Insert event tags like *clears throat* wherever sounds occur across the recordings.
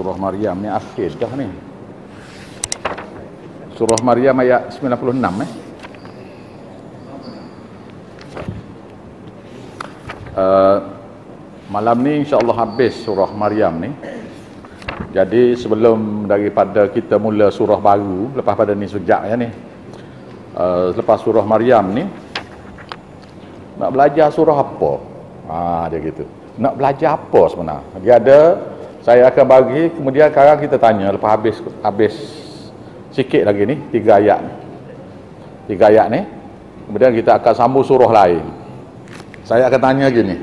surah Maryam ni akhir dah ni. Surah Maryam ayat 96 eh. Uh, malam ni insya-Allah habis surah Maryam ni. Jadi sebelum daripada kita mula surah baru lepas pada ni sejak ya ni. Uh, lepas surah Maryam ni nak belajar surah apa? Ha dia gitu. Nak belajar apa sebenarnya? Dia ada saya akan bagi kemudian sekarang kita tanya lepas habis habis sikit lagi ni tiga ayat. Tiga ayat ni. Kemudian kita akan sambung surah lain. Saya akan tanya gini.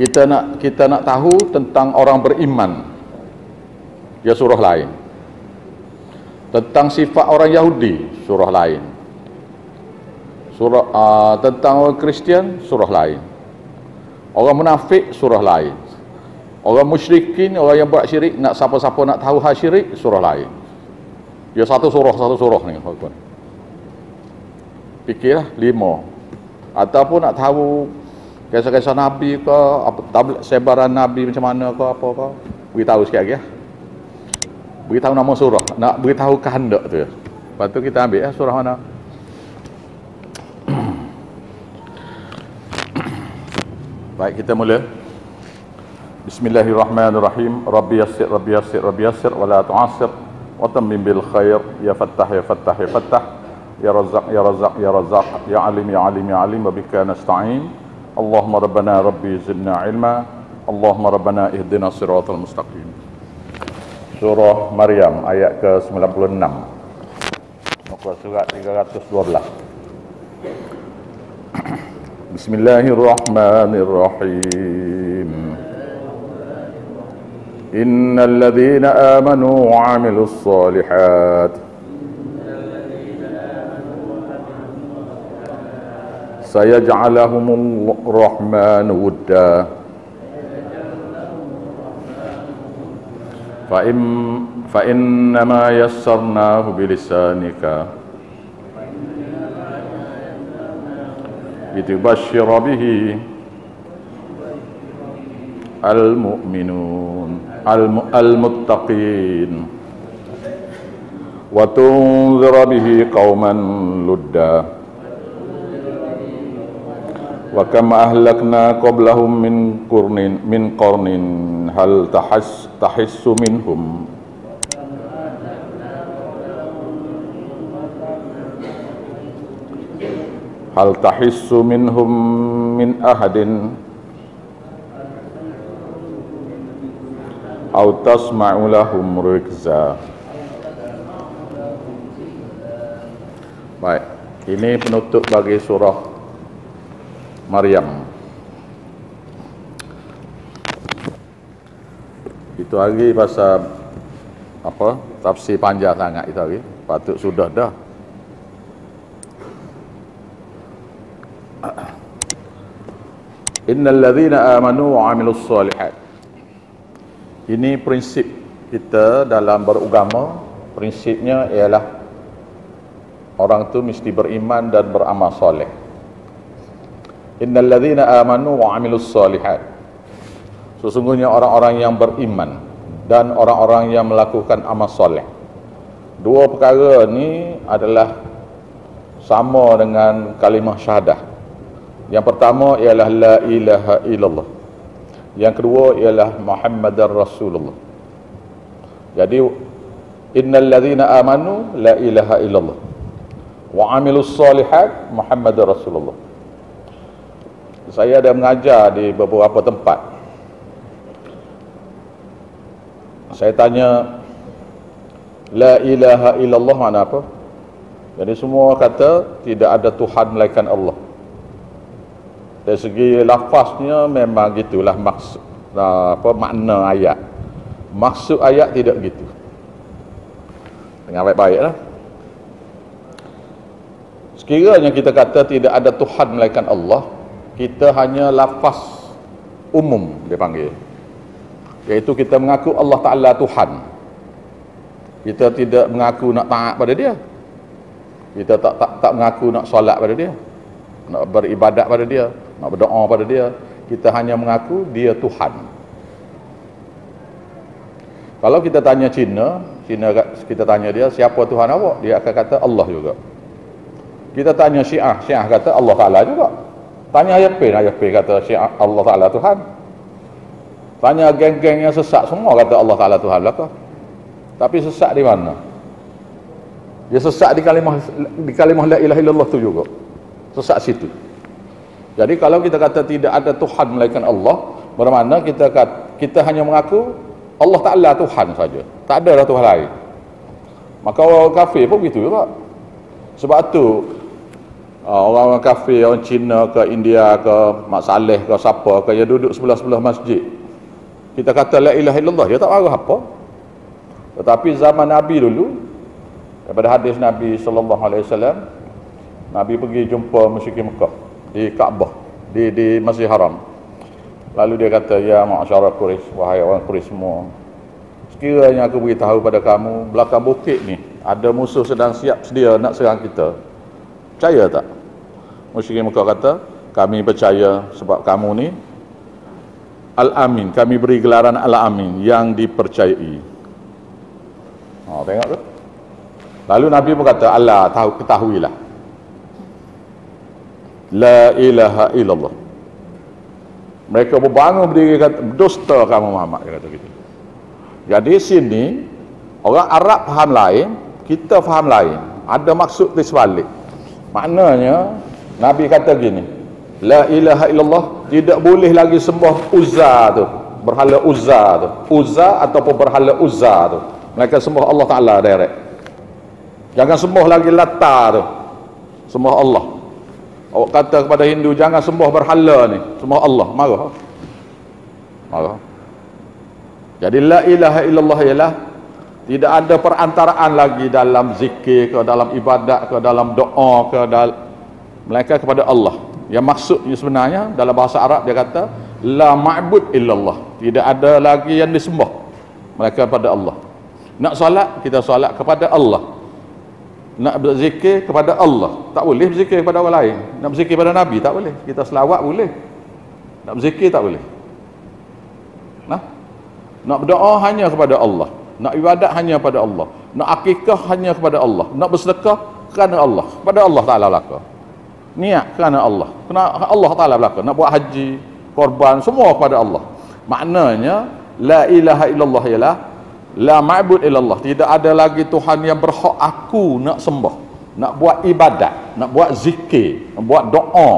Kita nak kita nak tahu tentang orang beriman. Ya surah lain. Tentang sifat orang Yahudi, surah lain. Surah uh, tentang orang Kristian, surah lain. Orang munafik, surah lain. Orang musyrikin, orang yang buat syirik, nak siapa-siapa nak tahu hal syirik, surah lain. Ya satu surah, satu surah ni. Fikirlah, lima. Ataupun nak tahu kisah-kisah Nabi ke, apa, tablet sebaran Nabi macam mana ke, apa ke. Beritahu sikit lagi ya. Beritahu nama surah. Nak beritahu kehendak tu. Lepas tu kita ambil ya, surah mana. *coughs* Baik, kita mula. Bismillahirrahmanirrahim. Rabbi yassir, Rabbi yassir, Rabbi yassir wa la tu'assir wa tammim bil khair. Ya Fattah, Ya Fattah, Ya Fattah. Ya Razzaq, Ya Razzaq, Ya Razzaq. Ya Alim, Ya Alim, Ya Alim. Wa bika nasta'in. Allahumma Rabbana Rabbi zidna ilma. Allahumma Rabbana ihdina siratul mustaqim. Surah Maryam ayat ke-96. Muka surat 312. Bismillahirrahmanirrahim. إن الذين آمنوا وعملوا الصالحات سيجعلهم الرحمن ودا. فإن فإنما يسرناه بلسانك. لتبشر به المؤمنون. المتقين. وتنذر به قوما لدا. وكم أهلكنا قبلهم من قرن من قرن هل تحس تحس منهم؟ هل تحس منهم من أحد؟ أو تسمع لهم ركزا Baik, ini penutup bagi surah Maryam. Itu hari pasal apa? Tafsir panjang sangat itu hari. Patut sudah dah. *clears throat* Innal ladzina amanu wa 'amilus solihat. ini prinsip kita dalam beragama, prinsipnya ialah orang tu mesti beriman dan beramal soleh. Innal ladzina amanu wa 'amilus solihat. Sesungguhnya orang-orang yang beriman dan orang-orang yang melakukan amal soleh. Dua perkara ni adalah sama dengan kalimah syahadah. Yang pertama ialah la ilaha illallah. Yang kedua ialah Muhammadar Rasulullah. Jadi innal ladzina amanu la ilaha illallah wa amilus solihat Muhammadar Rasulullah. Saya ada mengajar di beberapa tempat. Saya tanya la ilaha illallah mana apa? Jadi semua kata tidak ada Tuhan melainkan Allah dari segi lafaznya memang gitulah maksud apa makna ayat. Maksud ayat tidak gitu dengar baik-baiklah. Sekiranya kita kata tidak ada Tuhan melainkan Allah kita hanya lafaz umum dia panggil. Iaitu kita mengaku Allah Ta'ala Tuhan. Kita tidak mengaku nak taat pada dia. Kita tak tak, tak mengaku nak solat pada dia. Nak beribadat pada dia nak berdoa pada dia kita hanya mengaku dia Tuhan Kalau kita tanya Cina, Cina kita tanya dia siapa Tuhan awak? Dia akan kata Allah juga. Kita tanya Syiah, Syiah kata Allah Taala juga. Tanya Ayapin, Ayapin kata Syiah Allah Taala Tuhan. Tanya geng-geng yang sesat semua kata Allah Taala Tuhan lah Tapi sesat di mana? Dia sesat di kalimah di kalimah la ilaha illallah tu juga. Sesat situ. Jadi kalau kita kata tidak ada Tuhan melainkan Allah, bermakna kita kata, kita hanya mengaku Allah Ta'ala Tuhan saja. Tak ada lah Tuhan lain. Maka orang kafir pun begitu juga. Sebab tu ah, orang-orang kafir orang Cina ke India ke Mak Saleh ke siapa ke yang duduk sebelah-sebelah masjid. Kita kata la ilaha illallah dia tak marah apa. Tetapi zaman Nabi dulu daripada hadis Nabi sallallahu alaihi wasallam Nabi pergi jumpa musyrikin Mekah di Kaabah di di Masjid Haram Lalu dia kata, Ya masyarakat Quraisy, wahai orang Quraisy semua. Sekiranya aku beritahu pada kamu, belakang bukit ni, ada musuh sedang siap sedia nak serang kita. Percaya tak? Musyrikin Mekah kata, kami percaya sebab kamu ni Al-Amin. Kami beri gelaran Al-Amin yang dipercayai. Ha, tengok tu. Lalu Nabi pun kata, Allah tahu ketahuilah. La ilaha illallah. Mereka berbangun berdiri kata dusta kamu Muhammad dia kata gitu. Jadi sini orang Arab faham lain kita faham lain. Ada maksud di sebalik. Maknanya Nabi kata gini la ilaha illallah tidak boleh lagi sembah Uzza tu berhala Uzza tu. Uzza ataupun berhala Uzza tu. Mereka sembah Allah Ta'ala direct. Jangan sembah lagi Lata tu. Sembah Allah Awak kata kepada Hindu jangan sembah berhala ni. Sembah Allah. Marah. Marah. Jadi la ilaha illallah ialah tidak ada perantaraan lagi dalam zikir ke dalam ibadat ke dalam doa ke dalam mereka kepada Allah. Yang maksudnya sebenarnya dalam bahasa Arab dia kata la ma'bud illallah. Tidak ada lagi yang disembah. Mereka kepada Allah. Nak solat kita solat kepada Allah nak berzikir kepada Allah. Tak boleh berzikir kepada orang lain. Nak berzikir kepada Nabi tak boleh. Kita selawat boleh. Nak berzikir tak boleh. Nah. Nak berdoa hanya kepada Allah. Nak ibadat hanya kepada Allah. Nak akikah hanya kepada Allah. Nak bersedekah kerana Allah. Kepada Allah Ta'ala belaka. Niat kerana Allah. Kerana Allah Ta'ala belaka. Nak buat haji korban semua kepada Allah. Maknanya la ilaha illallah ialah La ma'bud illallah. Tidak ada lagi Tuhan yang berhak aku nak sembah. Nak buat ibadat. Nak buat zikir. Nak buat doa.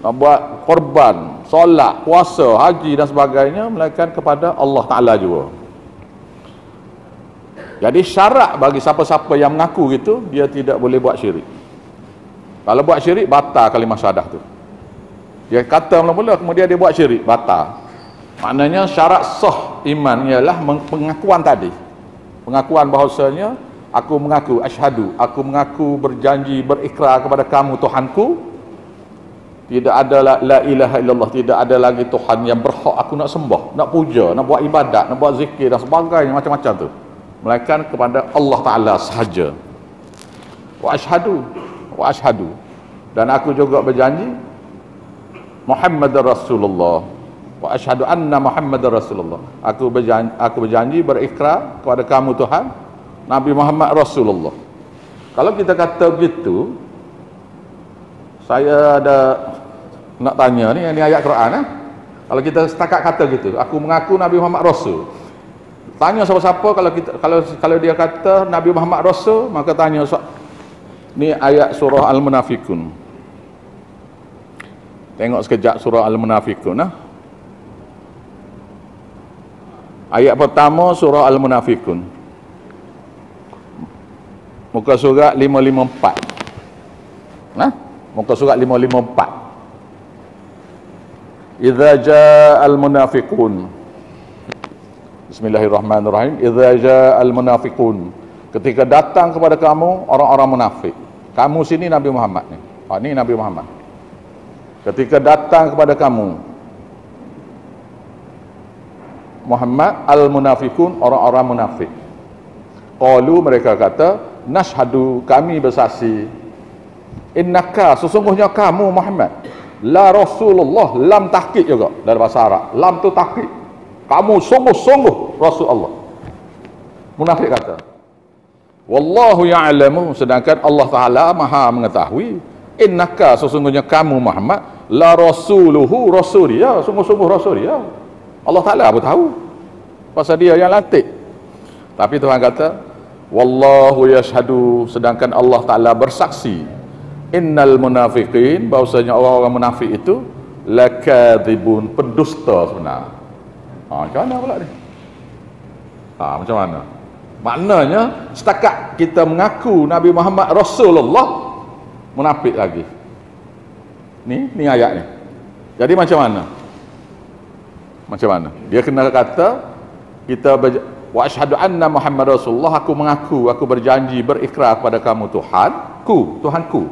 Nak buat korban. Solat, puasa, haji dan sebagainya. Melainkan kepada Allah Ta'ala juga. Jadi syarat bagi siapa-siapa yang mengaku gitu. Dia tidak boleh buat syirik. Kalau buat syirik, batal kalimah syahadah tu. Dia kata mula-mula kemudian dia buat syirik. Batal. Maknanya syarat sah iman ialah pengakuan tadi. Pengakuan bahawasanya aku mengaku asyhadu, aku mengaku berjanji berikrar kepada kamu Tuhanku. Tidak ada la, la ilaha illallah, tidak ada lagi Tuhan yang berhak aku nak sembah, nak puja, nak buat ibadat, nak buat zikir dan sebagainya macam-macam tu. Melainkan kepada Allah Taala sahaja. Wa asyhadu, wa asyhadu. Dan aku juga berjanji Muhammad Rasulullah wa asyhadu anna muhammadar rasulullah aku berjanji aku berjanji berikrar kepada kamu Tuhan Nabi Muhammad Rasulullah kalau kita kata begitu saya ada nak tanya ni ini ayat Quran eh? kalau kita setakat kata gitu aku mengaku Nabi Muhammad Rasul tanya siapa-siapa kalau kita kalau kalau dia kata Nabi Muhammad Rasul maka tanya ni ayat surah Al-Munafikun tengok sekejap surah Al-Munafikun eh? Ayat pertama surah Al-Munafikun. Muka surat 554. Nah, muka surat 554. Idza ja'al munafiqun. Bismillahirrahmanirrahim. Idza ja'al munafiqun. Ketika datang kepada kamu orang-orang munafik. Kamu sini Nabi Muhammad ni. Ah ni Nabi Muhammad. Ketika datang kepada kamu Muhammad al-munafikun orang-orang munafik. Qalu mereka kata, nashhadu kami bersaksi innaka sesungguhnya kamu Muhammad la Rasulullah lam tahqiq juga dalam bahasa Arab. Lam tu tahqiq. kamu sungguh-sungguh rasul Allah munafik kata wallahu ya'lamu sedangkan Allah taala maha mengetahui innaka sesungguhnya kamu Muhammad la rasuluhu rasul dia sungguh-sungguh rasul dia Allah taala pun tahu. Pasal dia yang latih tapi Tuhan kata wallahu yashhadu sedangkan Allah taala bersaksi innal munafiqin bahwasanya orang-orang munafik itu lakadzibun pendusta sebenar. Ha macam mana pula ni? Ha macam mana? Maknanya setakat kita mengaku Nabi Muhammad Rasulullah munafik lagi. Ni ni ayat ni. Jadi macam mana macam mana? Dia kena kata kita wa asyhadu anna Muhammad Rasulullah aku mengaku aku berjanji berikrar kepada kamu Tuhan ku Tuhanku.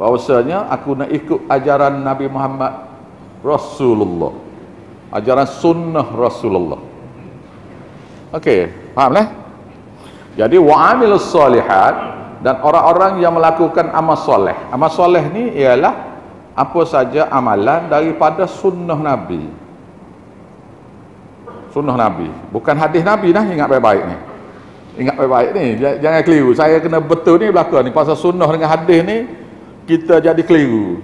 Bahwasanya aku nak ikut ajaran Nabi Muhammad Rasulullah. Ajaran sunnah Rasulullah. Okey faham lah jadi wa'amilus salihat dan orang-orang yang melakukan amal soleh. Amal soleh ni ialah apa saja amalan daripada sunnah Nabi sunnah Nabi. Bukan hadis Nabi dah ingat baik-baik ni. Ingat baik-baik ni. Jangan keliru. Saya kena betul ni belakang ni. Pasal sunnah dengan hadis ni kita jadi keliru.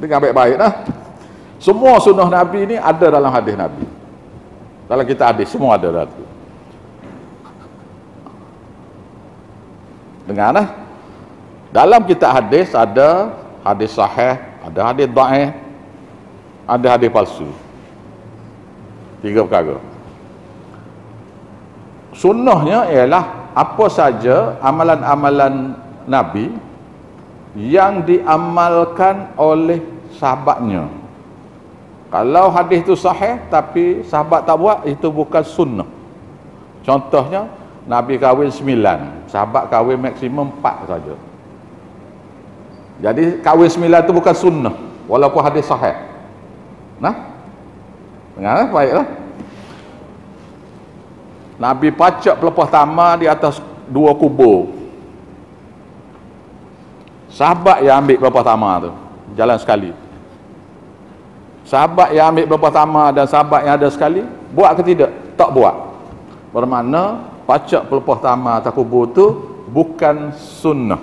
Dengan baik-baik lah semua sunnah Nabi ni ada dalam hadis Nabi. Dalam kita hadis semua ada dalam tu. Dengar lah dalam kita hadis ada hadis sahih ada hadis da'ih ada hadis palsu. Tiga perkara sunnahnya ialah apa saja amalan-amalan Nabi yang diamalkan oleh sahabatnya. Kalau hadis itu sahih tapi sahabat tak buat itu bukan sunnah. Contohnya Nabi kahwin sembilan sahabat kahwin maksimum empat saja. Jadi kahwin sembilan itu bukan sunnah walaupun hadis sahih. Nah? Dengar baiklah Nabi pacak pelepah tama di atas dua kubur Sahabat yang ambil berapa tama tu jalan sekali. Sahabat yang ambil berapa tama dan sahabat yang ada sekali buat ke tidak? Tak buat. Bermakna pacak pelepah tama atas kubur tu bukan sunnah.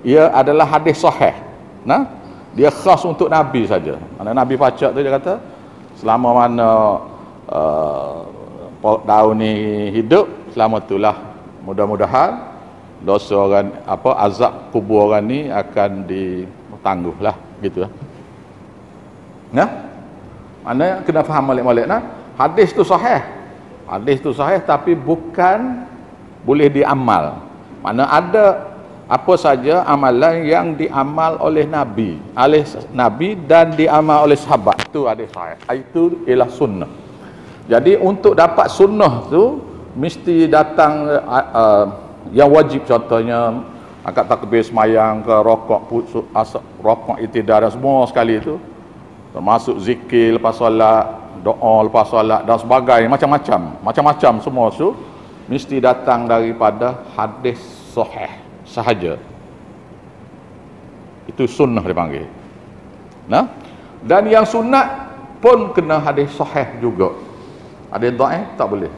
Ia adalah hadis sahih. Nah, dia khas untuk Nabi saja. Mana Nabi pacak tu dia kata selama mana uh, daun ni hidup selama itulah mudah-mudahan dosa orang apa azab kubur orang ni akan ditangguhlah gitu lah. Nah. Mana kena faham molek-molek nah. Hadis tu sahih. Hadis tu sahih tapi bukan boleh diamal. Mana ada apa saja amalan yang diamal oleh nabi, oleh nabi dan diamal oleh sahabat. Itu hadis sahih. Itu ialah sunnah. Jadi untuk dapat sunnah tu mesti datang uh, uh, yang wajib contohnya angkat takbir semayang ke rokok asap, rokok itidar dan semua sekali itu termasuk zikir lepas solat doa lepas solat dan sebagainya macam-macam macam-macam semua itu mesti datang daripada hadis sahih sahaja. Itu sunnah dipanggil nah? Dan yang sunat pun kena hadis sahih juga ada dhaif tak boleh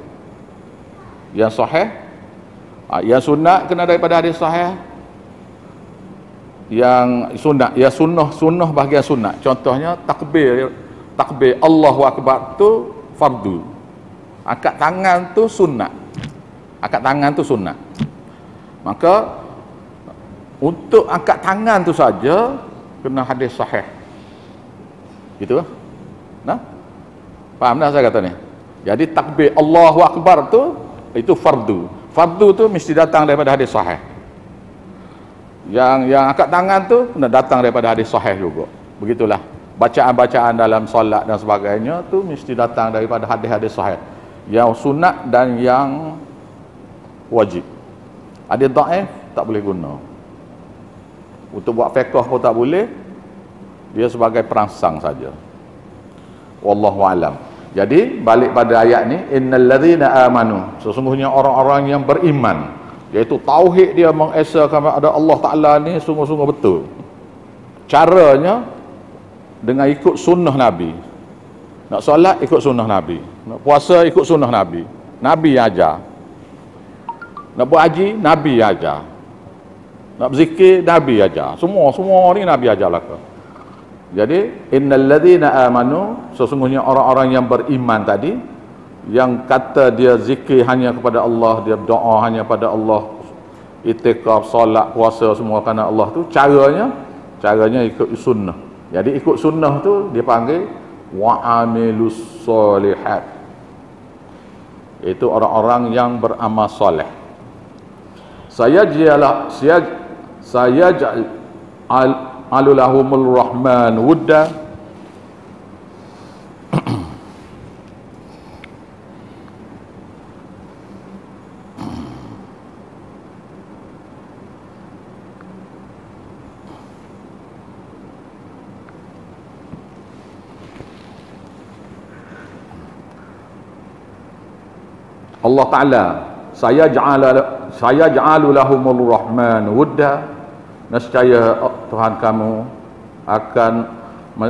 yang sahih Ha, yang sunat kena daripada hadis sahih. Yang sunat, ya sunnah, sunnah bahagian sunat. Contohnya takbir, takbir Allahu Akbar tu fardu. Angkat tangan tu sunat. Angkat tangan tu sunat. Maka untuk angkat tangan tu saja kena hadis sahih. Gitu lah. Nah? Faham dah saya kata ni? Jadi takbir Allahu Akbar tu itu fardu. Fardu tu mesti datang daripada hadis sahih. Yang yang angkat tangan tu kena datang daripada hadis sahih juga. Begitulah. Bacaan-bacaan dalam solat dan sebagainya tu mesti datang daripada hadis-hadis sahih. Yang sunat dan yang wajib. Hadis dhaif tak boleh guna. Untuk buat fiqh pun tak boleh. Dia sebagai perangsang saja. Wallahu a'lam. Jadi balik pada ayat ni innal ladzina amanu sesungguhnya orang-orang yang beriman iaitu tauhid dia mengesakan ada Allah Taala ni sungguh-sungguh betul. Caranya dengan ikut sunnah Nabi. Nak solat ikut sunnah Nabi. Nak puasa ikut sunnah Nabi. Nabi yang ajar. Nak buat haji, Nabi yang ajar. Nak berzikir, Nabi ajar. Semua, semua ni Nabi ajar lah. Jadi, innal ladhina amanu, sesungguhnya orang-orang yang beriman tadi, yang kata dia zikir hanya kepada Allah, dia doa hanya pada Allah, itikaf, solat, puasa semua kerana Allah tu, caranya, caranya ikut sunnah. Jadi ikut sunnah tu dia panggil wa'amilus solihat. Itu orang-orang yang beramal soleh. Saya jialah saya saya قالوا لهم الرحمن ودا. الله تعالى سيجعل سيجعل لهم الرحمن ودا nescaya Tuhan kamu akan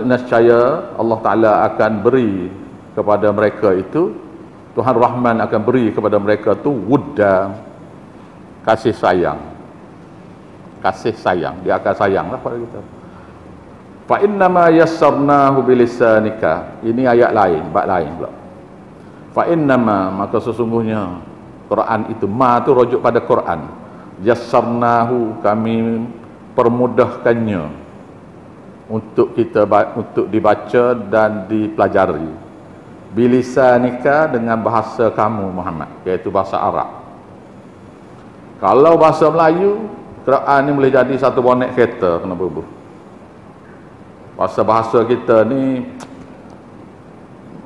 nescaya Allah Taala akan beri kepada mereka itu Tuhan Rahman akan beri kepada mereka tu wudda kasih sayang. Kasih sayang. Dia akan sayanglah pada kita. Fa inna ma yassarnahu bilisanika. Ini ayat lain bab lain pula. Fa innama maka sesungguhnya Quran itu ma tu rujuk pada Quran. Yassarnahu kami permudahkannya untuk kita untuk dibaca dan dipelajari. Bilisanika dengan bahasa kamu Muhammad iaitu bahasa Arab. Kalau bahasa Melayu Quran ni boleh jadi satu bonek kereta kena berbuh. Bahasa bahasa kita ni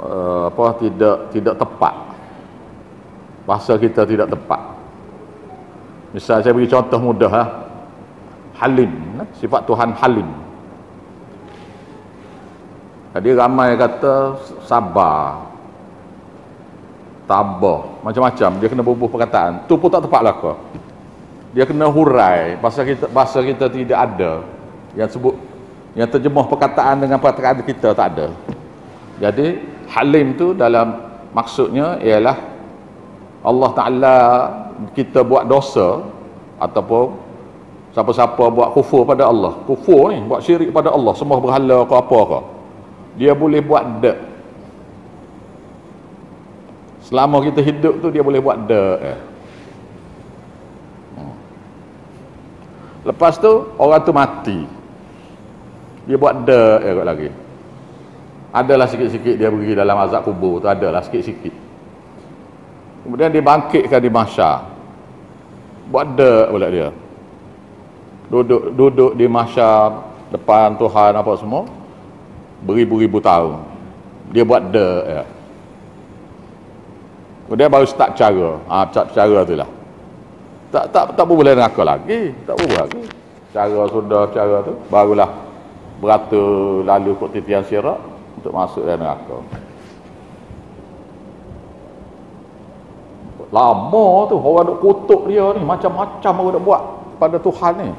uh, *tsk* apa tidak tidak tepat. Bahasa kita tidak tepat. Misal saya bagi contoh mudah ha? Halim ha? sifat Tuhan halim jadi ramai kata sabar tabah macam-macam. Dia kena bubuh perkataan. Tu pun tak tepat lah kau. Dia kena hurai. Bahasa kita bahasa kita tidak ada. Yang sebut yang terjemah perkataan dengan perkataan kita tak ada. Jadi halim tu dalam maksudnya ialah Allah Ta'ala kita buat dosa ataupun siapa-siapa buat kufur pada Allah. Kufur ni buat syirik pada Allah. Semua berhala ke apa ke. Dia boleh buat dek selama kita hidup tu dia boleh buat dek eh. Hmm. lepas tu orang tu mati. Dia buat dek eh, lagi. Adalah sikit-sikit dia pergi dalam azab kubur tu adalah sikit-sikit. Kemudian dia bangkitkan di mahsyar. Buat dek pula dia duduk duduk di mahsyar depan Tuhan apa semua beribu-ribu tahun. Dia buat dek ya. kemudian baru start cara. Ha, cara tu lah. Tak tak tak boleh neraka lagi. Tak boleh lagi. Cara sudah cara tu. Barulah beratur lalu kok titian sirat untuk masuk dalam neraka. Lama tu orang duk kutuk dia ni. Macam-macam orang duk buat pada Tuhan ni.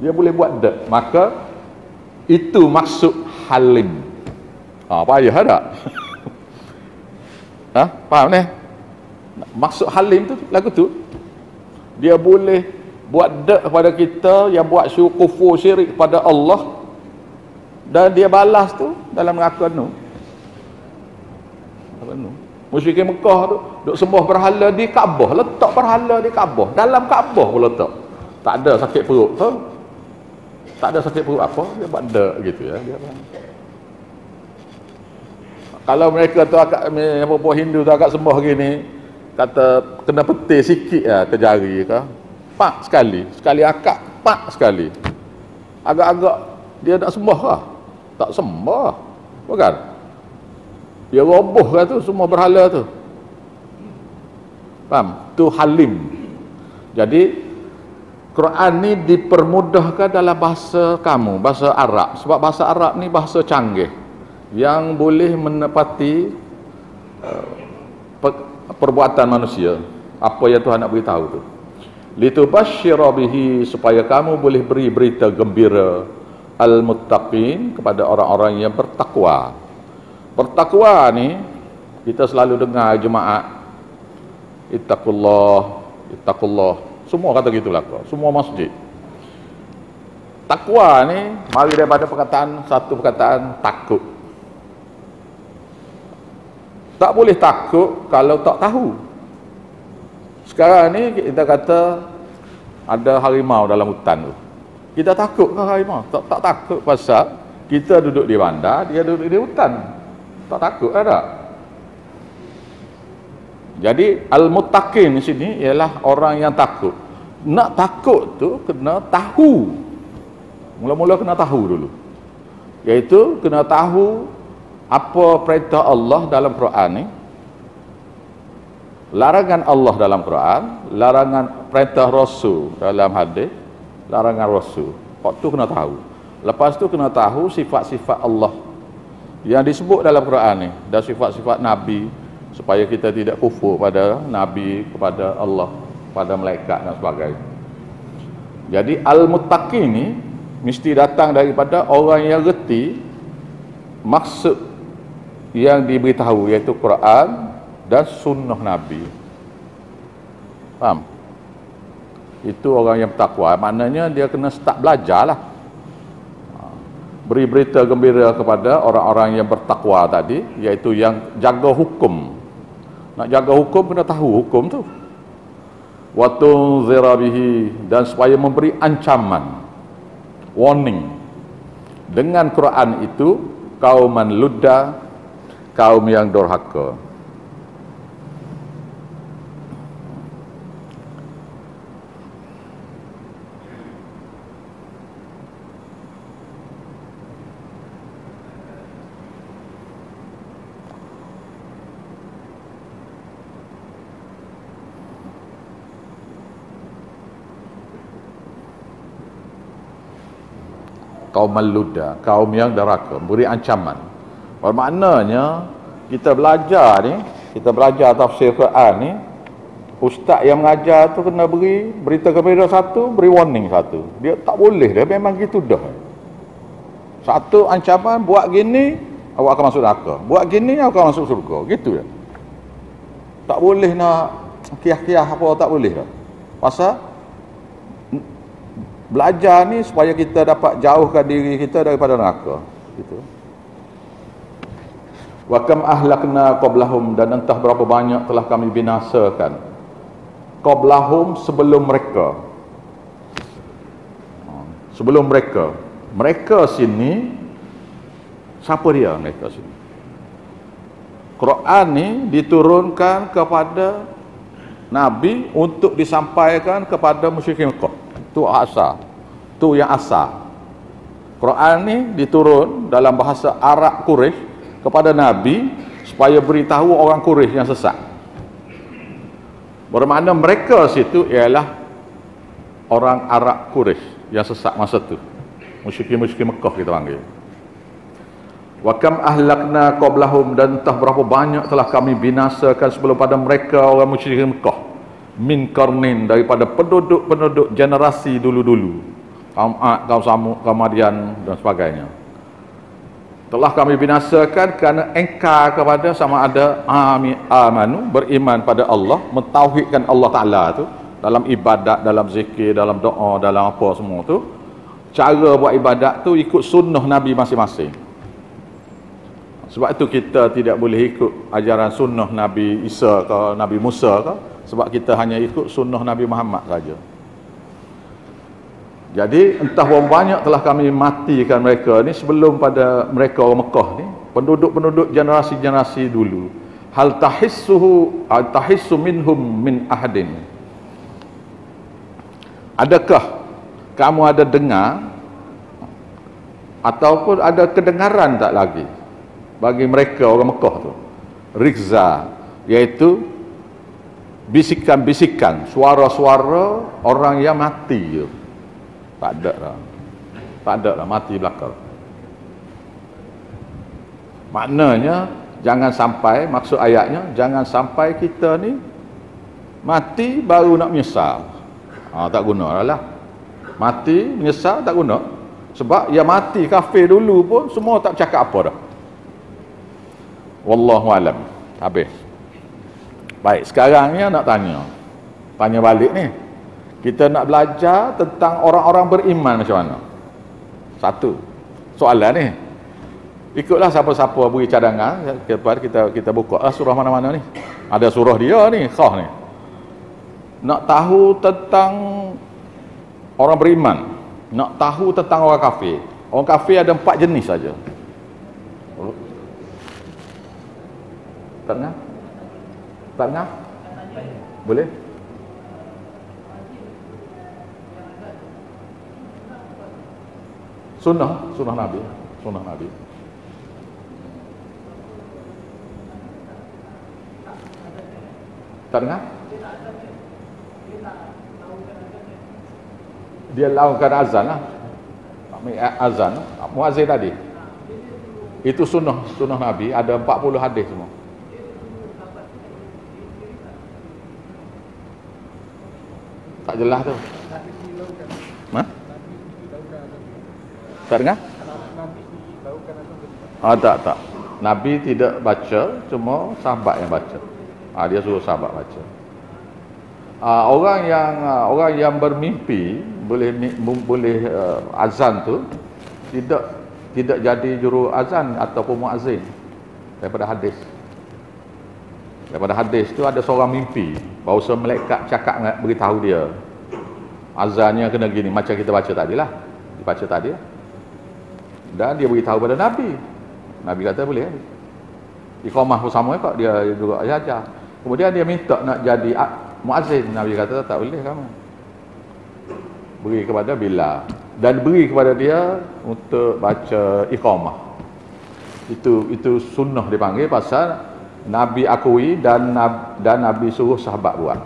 Dia boleh buat dak. Maka itu maksud halim. Ha, payah tak? *laughs* ha, faham ni? Maksud halim tu lagu tu. Dia boleh buat dak kepada kita yang buat syukur syirik pada Allah dan dia balas tu dalam neraka nu apa nu musyrikin Mekah tu duk sembah berhala di Kaabah letak berhala di Kaabah dalam Kaabah pun letak tak ada sakit perut tu tak ada sakit perut apa dia buat dek gitu ya. Dia kalau mereka tu agak apa buat Hindu tu agak sembah gini kata kena petir sikit lah ke jari ke. Pak sekali sekali akak pak sekali. Agak-agak dia nak sembah lah. Tak sembah bukan? Dia roboh kan tu semua berhala tu. Faham? Tu halim. Jadi Quran ni dipermudahkan dalam bahasa kamu bahasa Arab. Sebab bahasa Arab ni bahasa canggih. Yang boleh menepati uh, perbuatan manusia. Apa yang Tuhan nak beritahu tu. Litubashshira bihi supaya kamu boleh beri berita gembira al-muttaqin kepada orang-orang yang bertakwa. Bertakwa ni kita selalu dengar jemaat ittaqullah ittaqullah semua kata gitulah kau. Semua masjid. Takwa ni mari daripada perkataan satu perkataan takut. Tak boleh takut kalau tak tahu. Sekarang ni kita kata ada harimau dalam hutan tu. Kita takut ke harimau? Tak, tak takut pasal kita duduk di bandar dia duduk di hutan. Tak takut ada. Jadi al-muttaqin di sini ialah orang yang takut. Nak takut tu kena tahu. Mula-mula kena tahu dulu. Iaitu kena tahu apa perintah Allah dalam Quran ni. Larangan Allah dalam Quran, larangan perintah Rasul dalam hadis, larangan Rasul. Waktu kena tahu. Lepas tu kena tahu sifat-sifat Allah yang disebut dalam Quran ni dan sifat-sifat Nabi supaya kita tidak kufur pada Nabi, kepada Allah, pada malaikat dan sebagainya. Jadi al-muttaqin ni mesti datang daripada orang yang reti maksud yang diberitahu iaitu Quran dan sunnah Nabi. Faham? Itu orang yang bertakwa. Maknanya dia kena start belajar lah beri berita gembira kepada orang-orang yang bertakwa tadi iaitu yang jaga hukum nak jaga hukum kena tahu hukum tu. Watun zirabihi dan supaya memberi ancaman warning. Dengan Quran itu kaum ludda kaum yang durhaka kaum maluda, kaum yang deraka, beri ancaman. Bermaknanya kita belajar ni, kita belajar tafsir Quran ni, ustaz yang mengajar tu kena beri berita gembira satu, beri warning satu. Dia tak boleh dia memang gitu dah. Satu ancaman buat gini awak akan masuk neraka. Buat gini awak akan masuk surga. Gitu ya. Tak boleh nak kiah-kiah apa tak boleh dah. Pasal belajar ni supaya kita dapat jauhkan diri kita daripada neraka. Gitu. Wa kam ahlakna qablahum dan entah berapa banyak telah kami binasakan qablahum sebelum mereka. Sebelum mereka. Mereka sini siapa dia mereka sini? Quran ni diturunkan kepada Nabi untuk disampaikan kepada musyrikin Mekah tu asal tu yang asal Quran ni diturun dalam bahasa Arab Quraisy kepada Nabi supaya beritahu orang Quraisy yang sesat. Bermakna mereka situ ialah orang Arab Quraisy yang sesat masa tu. Musyrikin-musyrikin Mekah kita panggil. Wa kam ahlakna qablahum dan entah berapa banyak telah kami binasakan sebelum pada mereka orang musyrikin Mekah min karnin daripada penduduk-penduduk generasi dulu-dulu. Kaum Ad, kaum Samud, kaum Madian dan sebagainya. Telah kami binasakan kerana engkar kepada sama ada ami amanu beriman pada Allah mentauhidkan Allah Taala tu dalam ibadat dalam zikir dalam doa dalam apa semua tu cara buat ibadat tu ikut sunnah Nabi masing-masing. Sebab itu kita tidak boleh ikut ajaran sunnah Nabi Isa ke Nabi Musa ke sebab kita hanya ikut sunnah Nabi Muhammad saja. Jadi entah berapa banyak telah kami matikan mereka ni sebelum pada mereka orang Mekah ni, penduduk-penduduk generasi-generasi dulu. Hal tahissuhu tahissu minhum min ahadin. Adakah kamu ada dengar ataupun ada kedengaran tak lagi bagi mereka orang Mekah tu? Rikza iaitu bisikan-bisikan, suara-suara orang yang mati je. Tak ada lah. Tak ada lah, mati belakang. Maknanya, jangan sampai, maksud ayatnya, jangan sampai kita ni mati baru nak menyesal. Ha, tak guna lah. Mati, menyesal, tak guna. Sebab yang mati kafir dulu pun, semua tak cakap apa dah. wallahu alam habis baik sekarang ni nak tanya. Tanya balik ni. Kita nak belajar tentang orang-orang beriman macam mana? Satu soalan ni. Ikutlah siapa-siapa beri cadangan. Kita kita kita buka lah surah mana-mana ni. Ada surah dia ni khah ni. Nak tahu tentang orang beriman. Nak tahu tentang orang kafir. Orang kafir ada empat jenis saja. Tak dengar? Tak dengar? boleh? sunnah sunnah Nabi sunnah Nabi tak dengar? dia lakukan azan lah azan muazzin tadi itu sunnah sunnah Nabi ada 40 hadis semua jelas tu. Ha? tak dengar? Ah, tak tak. Nabi tidak baca cuma sahabat yang baca. Ah, dia suruh sahabat baca. Uh, orang yang uh, orang yang bermimpi boleh boleh uh, azan tu tidak tidak jadi juru azan ataupun muazzin daripada hadis. Daripada hadis tu ada seorang mimpi bahawa malaikat cakap beritahu dia azannya kena gini macam kita baca tadi lah dibaca tadi. Dan dia beritahu pada Nabi. Nabi kata boleh ikhomah pun sama kok dia juga ajar. Kemudian dia minta nak jadi muazzin. Nabi kata tak boleh kamu. Beri kepada Bilal. Dan beri kepada dia untuk baca iqamah itu itu sunnah dipanggil pasal Nabi akui dan dan Nabi suruh sahabat buat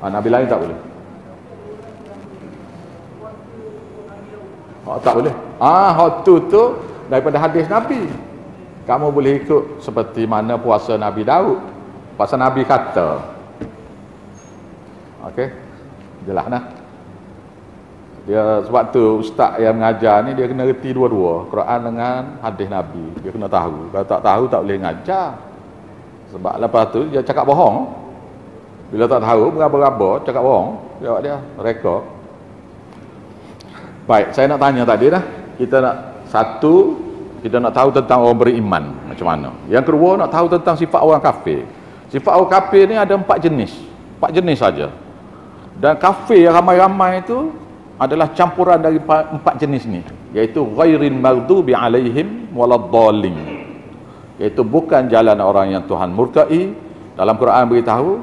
ha, Nabi lain tak boleh Oh, tak boleh. Ah, waktu tu daripada hadis Nabi. Kamu boleh ikut seperti mana puasa Nabi Daud. Pasal Nabi kata. Okey. Jelas nah. Dia sebab tu ustaz yang mengajar ni dia kena reti dua-dua, Quran dengan hadis Nabi. Dia kena tahu. Kalau tak tahu tak boleh mengajar. Sebab lepas tu dia cakap bohong. Bila tak tahu berapa-berapa cakap bohong, jawab dia rekod. Baik, saya nak tanya tadi dah. Kita nak satu, kita nak tahu tentang orang beriman macam mana. Yang kedua, nak tahu tentang sifat orang kafir. Sifat orang kafir ni ada empat jenis. Empat jenis saja. Dan kafir yang ramai-ramai itu adalah campuran dari empat jenis ni. Iaitu ghairin maghdubi alaihim waladdallin. Iaitu bukan jalan orang yang Tuhan murkai. Dalam Quran beritahu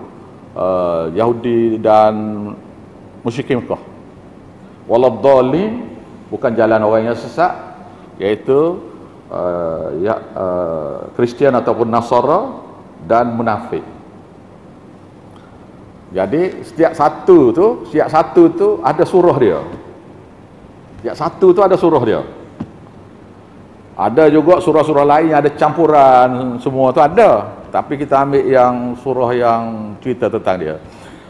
uh, Yahudi dan musyrikin Mekah. Waladdallin bukan jalan orang yang sesat iaitu uh, ya uh, Kristian ataupun Nasara dan munafik. Jadi setiap satu tu, setiap satu tu ada surah dia. Setiap satu tu ada surah dia. Ada juga surah-surah lain ada campuran semua tu ada. Tapi kita ambil yang surah yang cerita tentang dia.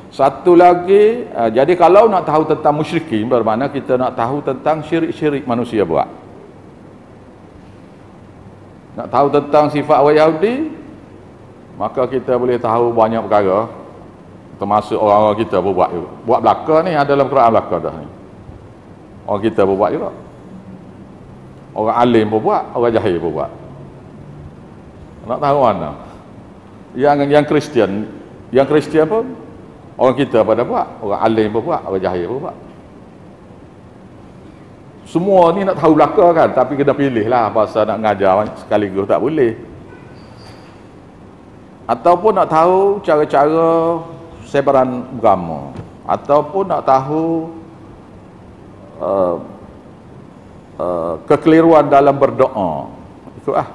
Satu lagi, uh, jadi kalau nak tahu tentang musyrikin bermakna kita nak tahu tentang syirik-syirik manusia buat. Nak tahu tentang sifat orang Yahudi maka kita boleh tahu banyak perkara. Termasuk orang-orang kita berbuat juga. Buat belaka ni ada dalam Quran belaka dah ni. Orang kita berbuat juga. Orang alim berbuat orang jahil berbuat. Nak tahu mana yang yang Kristian yang Kristian pun orang kita pada buat orang alim berbuat orang jahil berbuat semua ni nak tahu belaka kan tapi kena pilih lah pasal nak ngajar sekaligus tak boleh. Ataupun nak tahu cara-cara sebaran agama. Ataupun nak tahu uh, uh, kekeliruan dalam berdoa. Ikut ah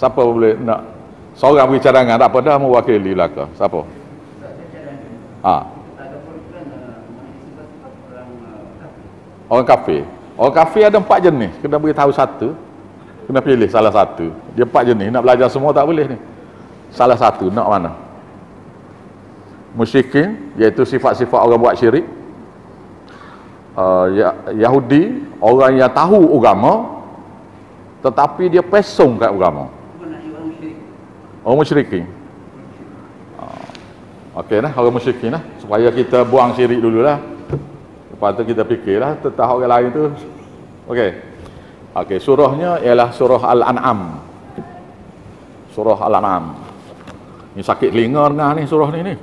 siapa boleh nak seorang beri cadangan tak apa dah mewakili belaka siapa? Ah. orang kafir. Orang kafir ada empat jenis. Kena beritahu satu kena pilih salah satu. Dia empat jenis. Nak belajar semua tak boleh ni. Salah satu nak mana? Musyrikin iaitu sifat-sifat orang buat syirik. Uh, Yahudi orang yang tahu agama tetapi dia pesong kat agama orang musyrikin uh, Okey lah, orang musyrikin lah. Supaya kita buang syirik dulu lah. Lepas tu kita fikirlah tentang orang lain tu. Okey. Okey, surahnya ialah surah Al-An'am. Surah Al-An'am. Ni sakit telinga dengar ni surah ni ni.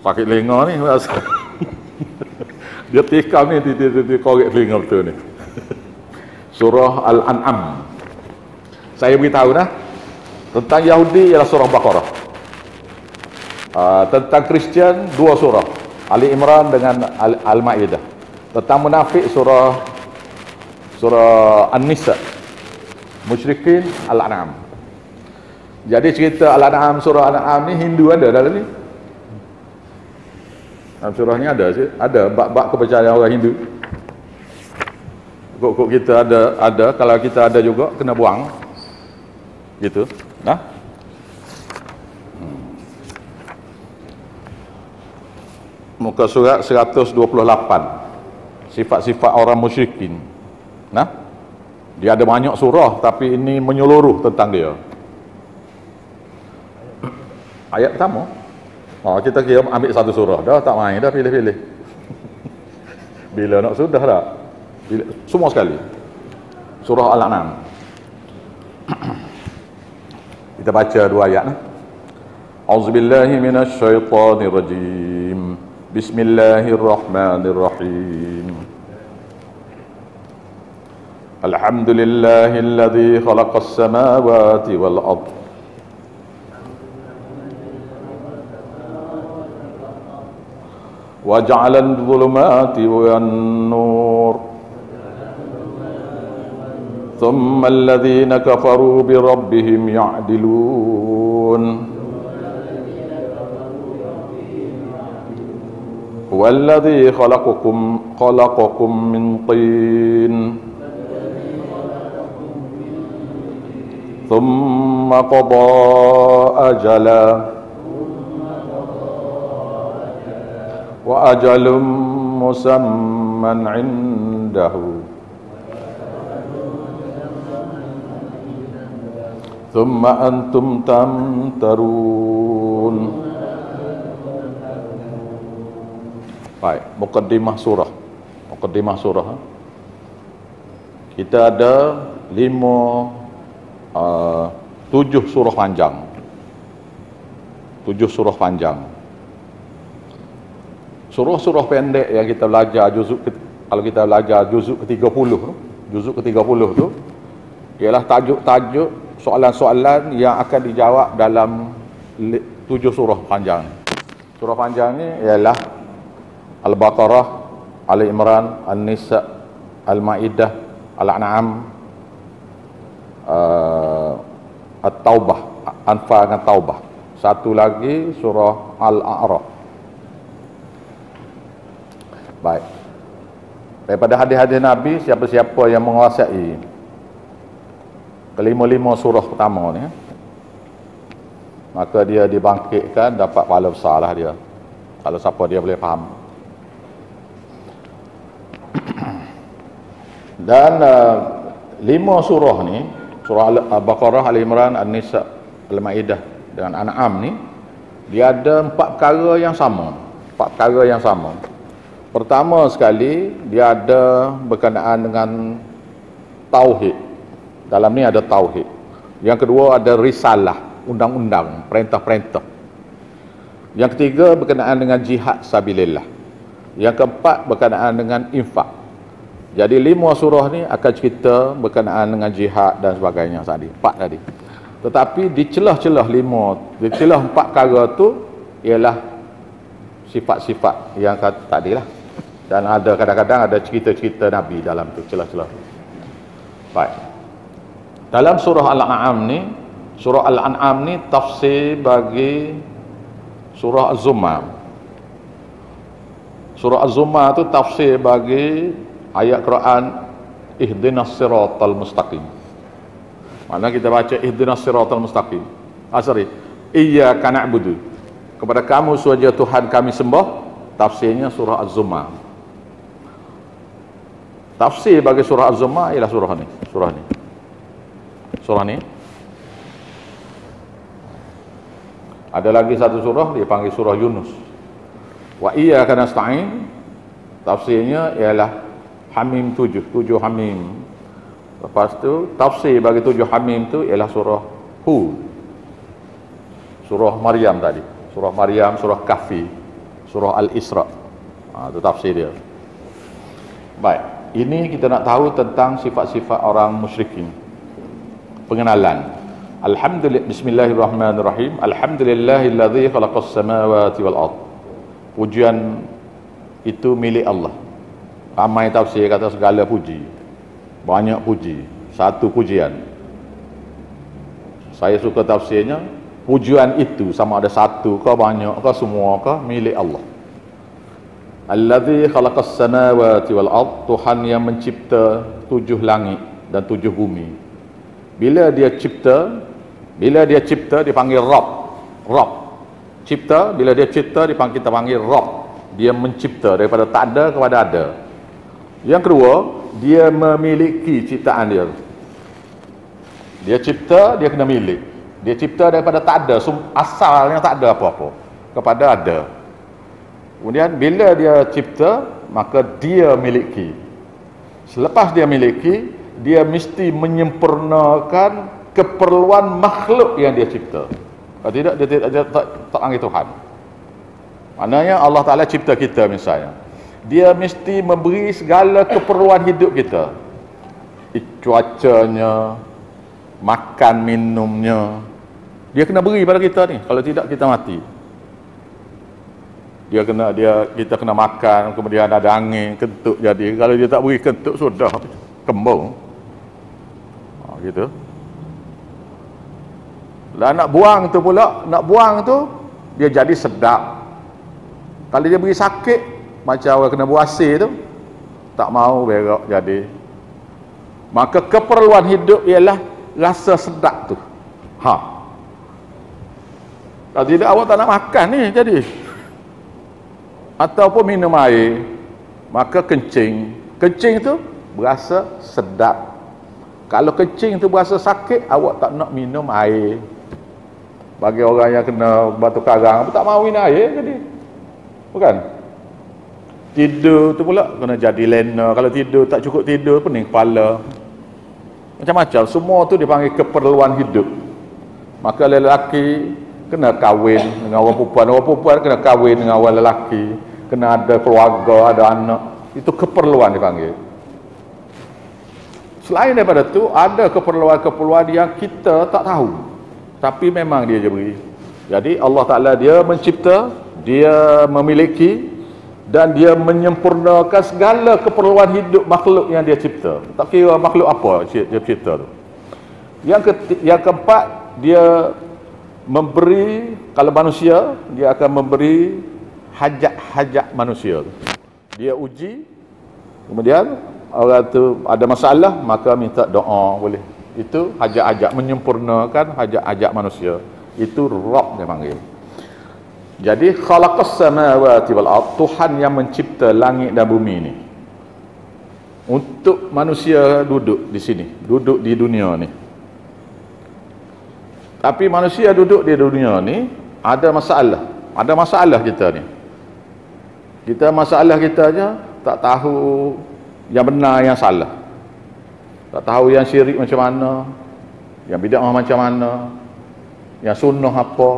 Sakit telinga ni. *laughs* Dia tikam ni, dia, dia, dia, dia korek telinga betul ni. *laughs* Surah Al-An'am. Saya beritahu dah. Tentang Yahudi ialah surah Baqarah. Uh, tentang Kristian dua surah. Ali Imran dengan Al-Ma'idah. Tentang munafik surah surah An-Nisa. Musyrikin Al-An'am. Jadi cerita Al-An'am surah Al-An'am ni Hindu ada dalam ni. Dalam surah ni ada ada bab-bab kepercayaan orang Hindu. Kok-kok kita ada ada kalau kita ada juga kena buang. Gitu. Nah. Hmm. Muka surat 128. Sifat-sifat orang musyrikin. Nah. Dia ada banyak surah tapi ini menyeluruh tentang dia. *coughs* Ayat pertama. Oh, kita kira ambil satu surah. Dah tak main dah pilih-pilih. *laughs* Bila nak sudah dah. Bila, semua sekali. Surah Al-An'am. *coughs* kita baca dua ayat. Nah. Auzubillahi minasyaitonirrajim. Bismillahirrahmanirrahim. Alhamdulillahilladzi khalaqas samawati wal ardh وجعل الظلمات والنور ثم الذين كفروا بربهم يعدلون. هو الذي خلقكم خلقكم من طين. ثم قضى أجلاً وأجل مسمى عنده. ثم أنتم تمترون Baik, mukaddimah surah. Mukaddimah surah. Kita ada lima, uh, tujuh surah panjang. Tujuh surah panjang. Surah-surah pendek yang kita belajar juzuk kalau kita belajar juzuk ke-30 tu, juzuk ke-30 tu ialah tajuk-tajuk soalan-soalan yang akan dijawab dalam tujuh surah panjang. Surah panjang ni ialah Al-Baqarah, Ali Imran, An-Nisa, Al-Maidah, Al-An'am, uh, At-Taubah, Anfal dengan Taubah. Satu lagi surah Al-A'raf. Baik. Daripada hadis-hadis Nabi, siapa-siapa yang menguasai kelima-lima surah pertama ni, maka dia dibangkitkan dapat pahala besar lah dia. Kalau siapa dia boleh faham. *clears throat* Dan uh, lima surah ni, surah Al-Baqarah, Al-Imran, An-Nisa, Al-Ma'idah dengan An'am ni, dia ada empat perkara yang sama. Empat perkara yang sama. Pertama sekali dia ada berkenaan dengan tauhid. Dalam ni ada tauhid. Yang kedua ada risalah, undang-undang, perintah-perintah. Yang ketiga berkenaan dengan jihad sabilillah. Yang keempat berkenaan dengan infak. Jadi lima surah ni akan cerita berkenaan dengan jihad dan sebagainya tadi. Empat tadi. Tetapi di celah-celah lima, di celah empat perkara tu ialah sifat-sifat yang tadi lah dan ada kadang-kadang ada cerita-cerita Nabi dalam tu celah-celah baik dalam surah Al-An'am ni surah Al-An'am ni tafsir bagi surah Az-Zumar. Surah Az-Zumar tu tafsir bagi ayat Quran ihdinas siratal mustaqim. Mana kita baca ihdinas siratal mustaqim. Ah sorry. Iyyaka na'budu. Kepada kamu saja Tuhan kami sembah tafsirnya surah Az-Zumar. Tafsir bagi surah Az-Zumar ialah surah ni. Surah ni. Surah ni. Ada lagi satu surah dia panggil surah Yunus. Wa iyyaka nasta'in tafsirnya ialah Hamim tujuh, tujuh Hamim. Lepas tu tafsir bagi tujuh Hamim tu ialah surah Hud. Surah Maryam tadi. Surah Maryam, surah Kahfi, surah Al-Isra. Ha, itu tafsir dia. Baik. Ini kita nak tahu tentang sifat-sifat orang musyrikin. Pengenalan. Alhamdulillah bismillahirrahmanirrahim. Alhamdulillahilladzi khalaqas samawati wal ard. Pujian itu milik Allah. Ramai tafsir kata segala puji. Banyak puji. Satu pujian. Saya suka tafsirnya. Pujian itu sama ada satu ke banyak ke semua ke milik Allah. Alladhi khalaqas samawati wal ard Tuhan yang mencipta tujuh langit dan tujuh bumi. Bila dia cipta, bila dia cipta dipanggil Rabb. Rabb. Cipta, bila dia cipta dipanggil kita panggil Rabb. Dia mencipta daripada tak ada kepada ada. Yang kedua, dia memiliki ciptaan dia. Dia cipta, dia kena milik. Dia cipta daripada tak ada, asalnya tak ada apa-apa. Kepada ada. Kemudian bila dia cipta, maka dia miliki. Selepas dia miliki, dia mesti menyempurnakan keperluan makhluk yang dia cipta. Kalau tidak, dia tidak dia tak, tak panggil Tuhan. Maknanya Allah Ta'ala cipta kita misalnya. Dia mesti memberi segala keperluan hidup kita. Cuacanya, makan minumnya. Dia kena beri pada kita ni. Kalau tidak, kita mati dia kena dia kita kena makan kemudian ada angin kentuk jadi kalau dia tak beri kentuk sudah kembung gitu. Lah nak buang tu pula nak buang tu dia jadi sedap. Kalau dia beri sakit macam orang kena buasir tu tak mau berak jadi. Maka keperluan hidup ialah rasa sedap tu. Ha. Kalau tidak awak tak nak makan ni jadi. Ataupun minum air maka kencing. Kencing tu berasa sedap kalau kencing tu berasa sakit awak tak nak minum air. Bagi orang yang kena batu karang tak mau minum air jadi bukan? Tidur tu pula kena jadi lena. Kalau tidur tak cukup tidur pening kepala. Macam-macam. Semua tu dipanggil keperluan hidup. Maka lelaki kena kahwin dengan orang perempuan. Orang perempuan kena kahwin dengan orang lelaki. Kena ada keluarga ada anak. Itu keperluan dipanggil selain daripada itu ada keperluan-keperluan yang kita tak tahu. Tapi memang dia je beri. Jadi Allah Ta'ala dia mencipta dia memiliki dan dia menyempurnakan segala keperluan hidup makhluk yang dia cipta. Tak kira makhluk apa dia cipta tu. Yang, ke, yang keempat dia memberi kalau manusia dia akan memberi hajat-hajat manusia dia uji kemudian orang tu ada masalah maka minta doa boleh. Itu hajat-hajat menyempurnakan hajat-hajat manusia. Itu Rabb dia panggil. Jadi khalaqas samawati wal ard Tuhan yang mencipta langit dan bumi ini untuk manusia duduk di sini duduk di dunia ni. Tapi manusia duduk di dunia ni ada masalah. Ada masalah kita ni. Kita masalah kita aja tak tahu yang benar yang salah. Tak tahu yang syirik macam mana, yang bid'ah macam mana, yang sunnah apa,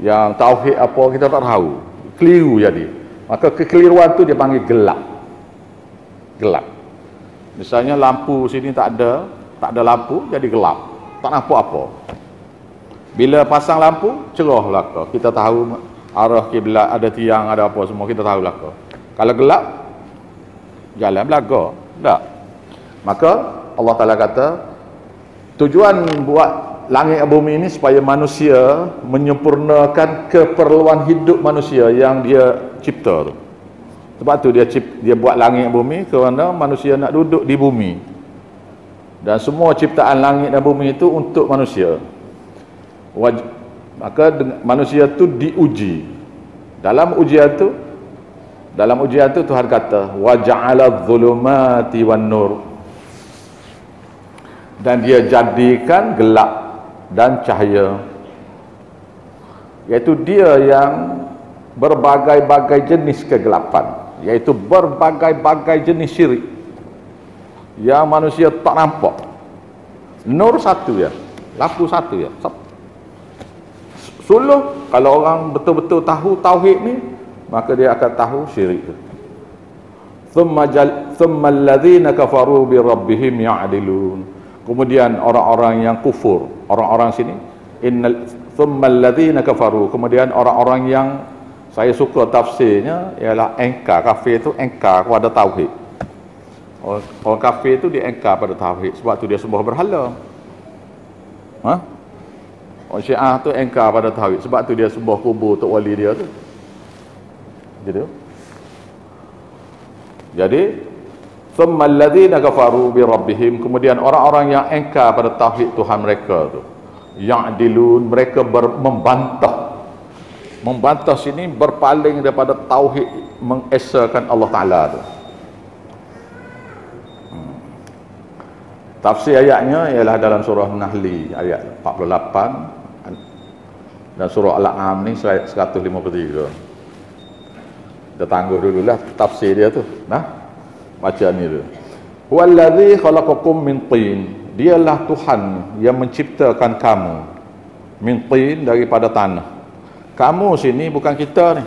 yang tauhid apa kita tak tahu. Keliru jadi. Maka kekeliruan tu dia panggil gelap. Gelap. Misalnya lampu sini tak ada, tak ada lampu jadi gelap tak nampak apa bila pasang lampu cerah belaka kita tahu arah kiblat ada tiang ada apa semua kita tahu belaka kalau gelap jalan belaka. Tak. Maka Allah Ta'ala kata tujuan buat langit bumi ini supaya manusia menyempurnakan keperluan hidup manusia yang dia cipta tu. Sebab tu dia cip, dia buat langit bumi kerana manusia nak duduk di bumi. Dan semua ciptaan langit dan bumi itu untuk manusia. Waj maka manusia itu diuji. Dalam ujian itu dalam ujian tu Tuhan kata wa ja'ala dhulumati wan nur dan dia jadikan gelap dan cahaya. Iaitu dia yang berbagai-bagai jenis kegelapan. Iaitu berbagai-bagai jenis syirik yang manusia tak nampak. Nur satu ya. Lampu satu ya. Suluh kalau orang betul-betul tahu tauhid ni maka dia akan tahu syirik tu. Thumma jal thumma alladhina kafaru bi rabbihim ya'dilun. Kemudian orang-orang yang kufur. Orang-orang sini innal thumma alladhina kafaru. Kemudian orang-orang yang saya suka tafsirnya ialah engkar. Kafir itu engkar kepada tauhid. Orang, orang kafir itu dia engkar pada tauhid. Sebab tu dia sembah berhala. Ha? orang syiah tu engkar pada tauhid. Sebab tu dia sembah kubur tok wali dia tu gitu jadi thumma alladhina kafaru bi rabbihim kemudian orang-orang yang engkar pada tauhid Tuhan mereka tu yang dilun mereka ber, membantah membantah sini berpaling daripada tauhid mengesakan Allah Taala tu. Hmm. Tafsir ayatnya ialah dalam surah Nahli ayat 48 dan surah Al-An'am ni ayat 153. Kita tangguh dululah tafsir dia tu. Nah. Baca ni tu. Huwallazi khalaqakum min tin. Dialah Tuhan yang menciptakan kamu min tin daripada tanah kamu sini bukan kita ni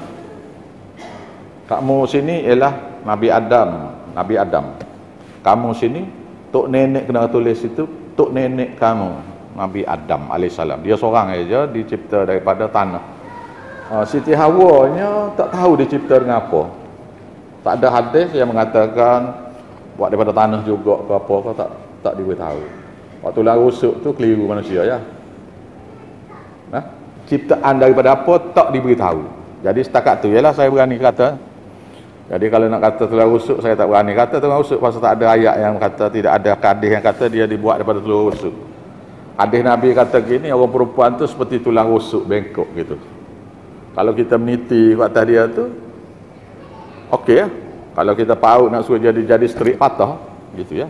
kamu sini ialah Nabi Adam Nabi Adam kamu sini tok nenek kena tulis itu tok nenek kamu Nabi Adam alaihissalam dia seorang aja dicipta daripada tanah uh, Siti Hawa nya tak tahu dicipta dengan apa. Tak ada hadis yang mengatakan buat daripada tanah juga ke apa ke tak tak diberitahu. Waktu lah rusuk tu keliru manusia ya. Nah ciptaan daripada apa tak diberitahu. Jadi setakat tu ialah saya berani kata. Jadi kalau nak kata telur rusuk saya tak berani kata telur rusuk pasal tak ada ayat yang kata tidak ada hadis yang kata dia dibuat daripada telur rusuk. Hadis Nabi kata gini orang perempuan tu seperti tulang rusuk bengkok gitu kalau kita meniti kata dia tu okey ya kalau kita paut nak suruh jadi jadi strik patah gitu ya.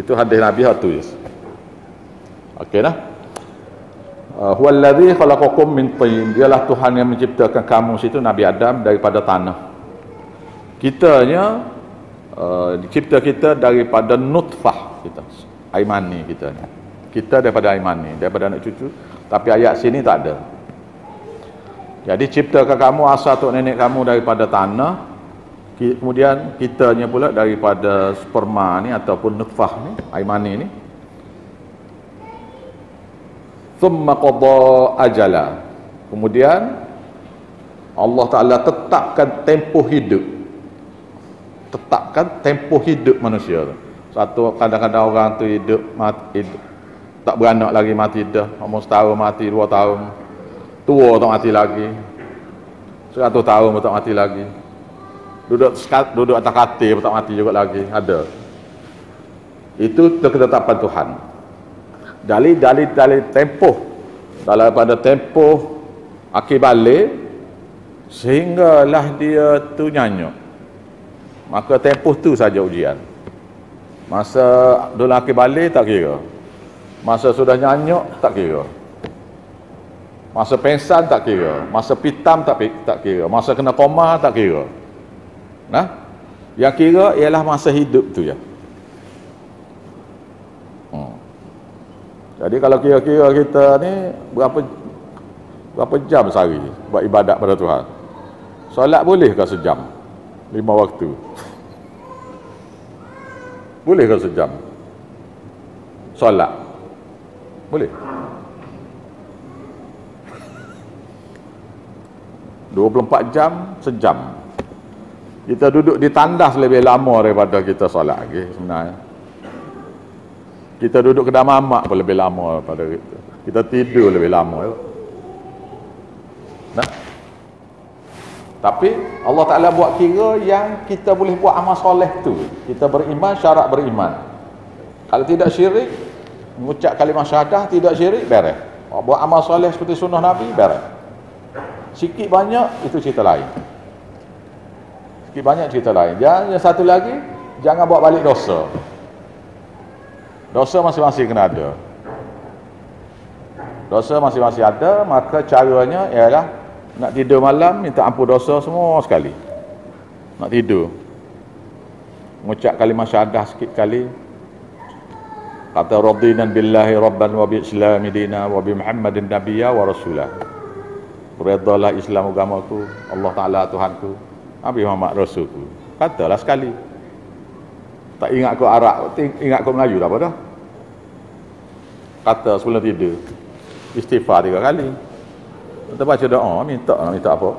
Itu hadis Nabi tu yes. okey dah. Uh, huwallazi khalaqakum min tin. Dialah Tuhan yang menciptakan kamu situ Nabi Adam daripada tanah. Kitanya uh, dicipta kita daripada nutfah kita. Air mani kita ni. Kita daripada air mani daripada anak cucu. Tapi ayat sini tak ada jadi ciptakan kamu asal tok nenek kamu daripada tanah kemudian kitanya pula daripada sperma ni ataupun nutfah ni air mani ni. Thumma qada ajala. Kemudian Allah Taala tetapkan tempoh hidup. Tetapkan tempoh hidup manusia satu kadang-kadang orang tu hidup mati hidup. tak beranak lagi mati dah. Umur setahun mati dua tahun tua tak mati lagi. Seratus tahun pun tak mati lagi. Duduk duduk atas katil tak mati juga lagi. Ada. Itu ketetapan Tuhan. Dalil-dalil tempoh. Dalam pada tempoh akhir balik sehinggalah dia tu nyanyuk. Maka tempoh tu saja ujian. Masa dulu akhir balik tak kira. Masa sudah nyanyuk tak kira masa pensan tak kira masa pitam tak tak kira masa kena koma tak kira nah yang kira ialah masa hidup tu ya Jadi kalau kira-kira kita ni berapa berapa jam sehari buat ibadat pada Tuhan? Solat boleh ke sejam? Lima waktu. Boleh ke sejam? Solat. Boleh. 24 jam sejam. Kita duduk di tandas lebih lama daripada kita solat lagi sebenarnya. Kita duduk kedai mamak pun lebih lama pada kita. Kita tidur lebih lama. Nah. Tapi Allah Ta'ala buat kira yang kita boleh buat amal soleh tu. Kita beriman, syarat beriman. Kalau tidak syirik, mengucap kalimah syahadah, tidak syirik, beres. Buat amal soleh seperti sunnah Nabi, beres. Sikit banyak, itu cerita lain. banyak cerita lain. Dan yang satu lagi jangan buat balik dosa. Dosa masing-masing kena ada. Dosa masing-masing ada maka caranya ialah nak tidur malam minta ampun dosa semua sekali. Nak tidur. Mengucap kalimah syahadah sikit kali. Kata radinan billahi rabban wa bi islami dina wa bi muhammadin nabiyya wa rasulah beredalah Islam agamaku Allah Ta'ala Tuhanku Nabi Muhammad Rasulku. Katalah sekali. Tak ingat kau Arab ingat kau Melayu tak apa dah? Kata sebelum tidur istighfar tiga kali. Kita baca doa minta nak minta apa?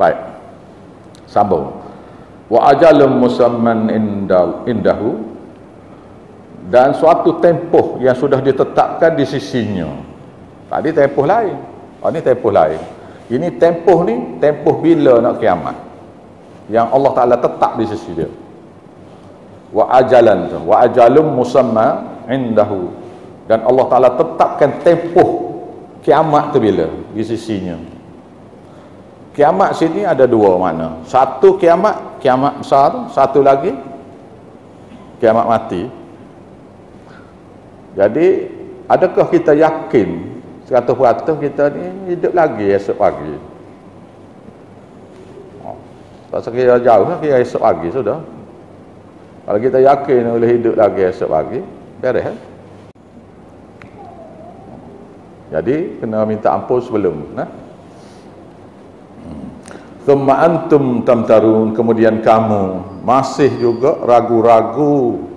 Baik. Sambung. Wa ajalum musamman indahu dan suatu tempoh yang sudah ditetapkan di sisinya. Tadi tempoh lain. Oh, ini tempoh lain. Ini tempoh ni tempoh bila nak kiamat? Yang Allah Ta'ala tetap di sisi dia. Wa ajalan tu. Wa ajalum musamma indahu. Dan Allah Ta'ala tetapkan tempoh kiamat tu bila? Di sisinya. Kiamat sini ada dua makna. Satu kiamat kiamat besar tu. Satu lagi kiamat mati jadi adakah kita yakin 100% kita ni hidup lagi esok pagi? Oh, tak sekira jauh lah kira esok pagi sudah. Kalau kita yakin boleh hidup lagi esok pagi, beres eh? Jadi kena minta ampun sebelum, nah. Thumma antum tamtarun kemudian kamu masih juga ragu-ragu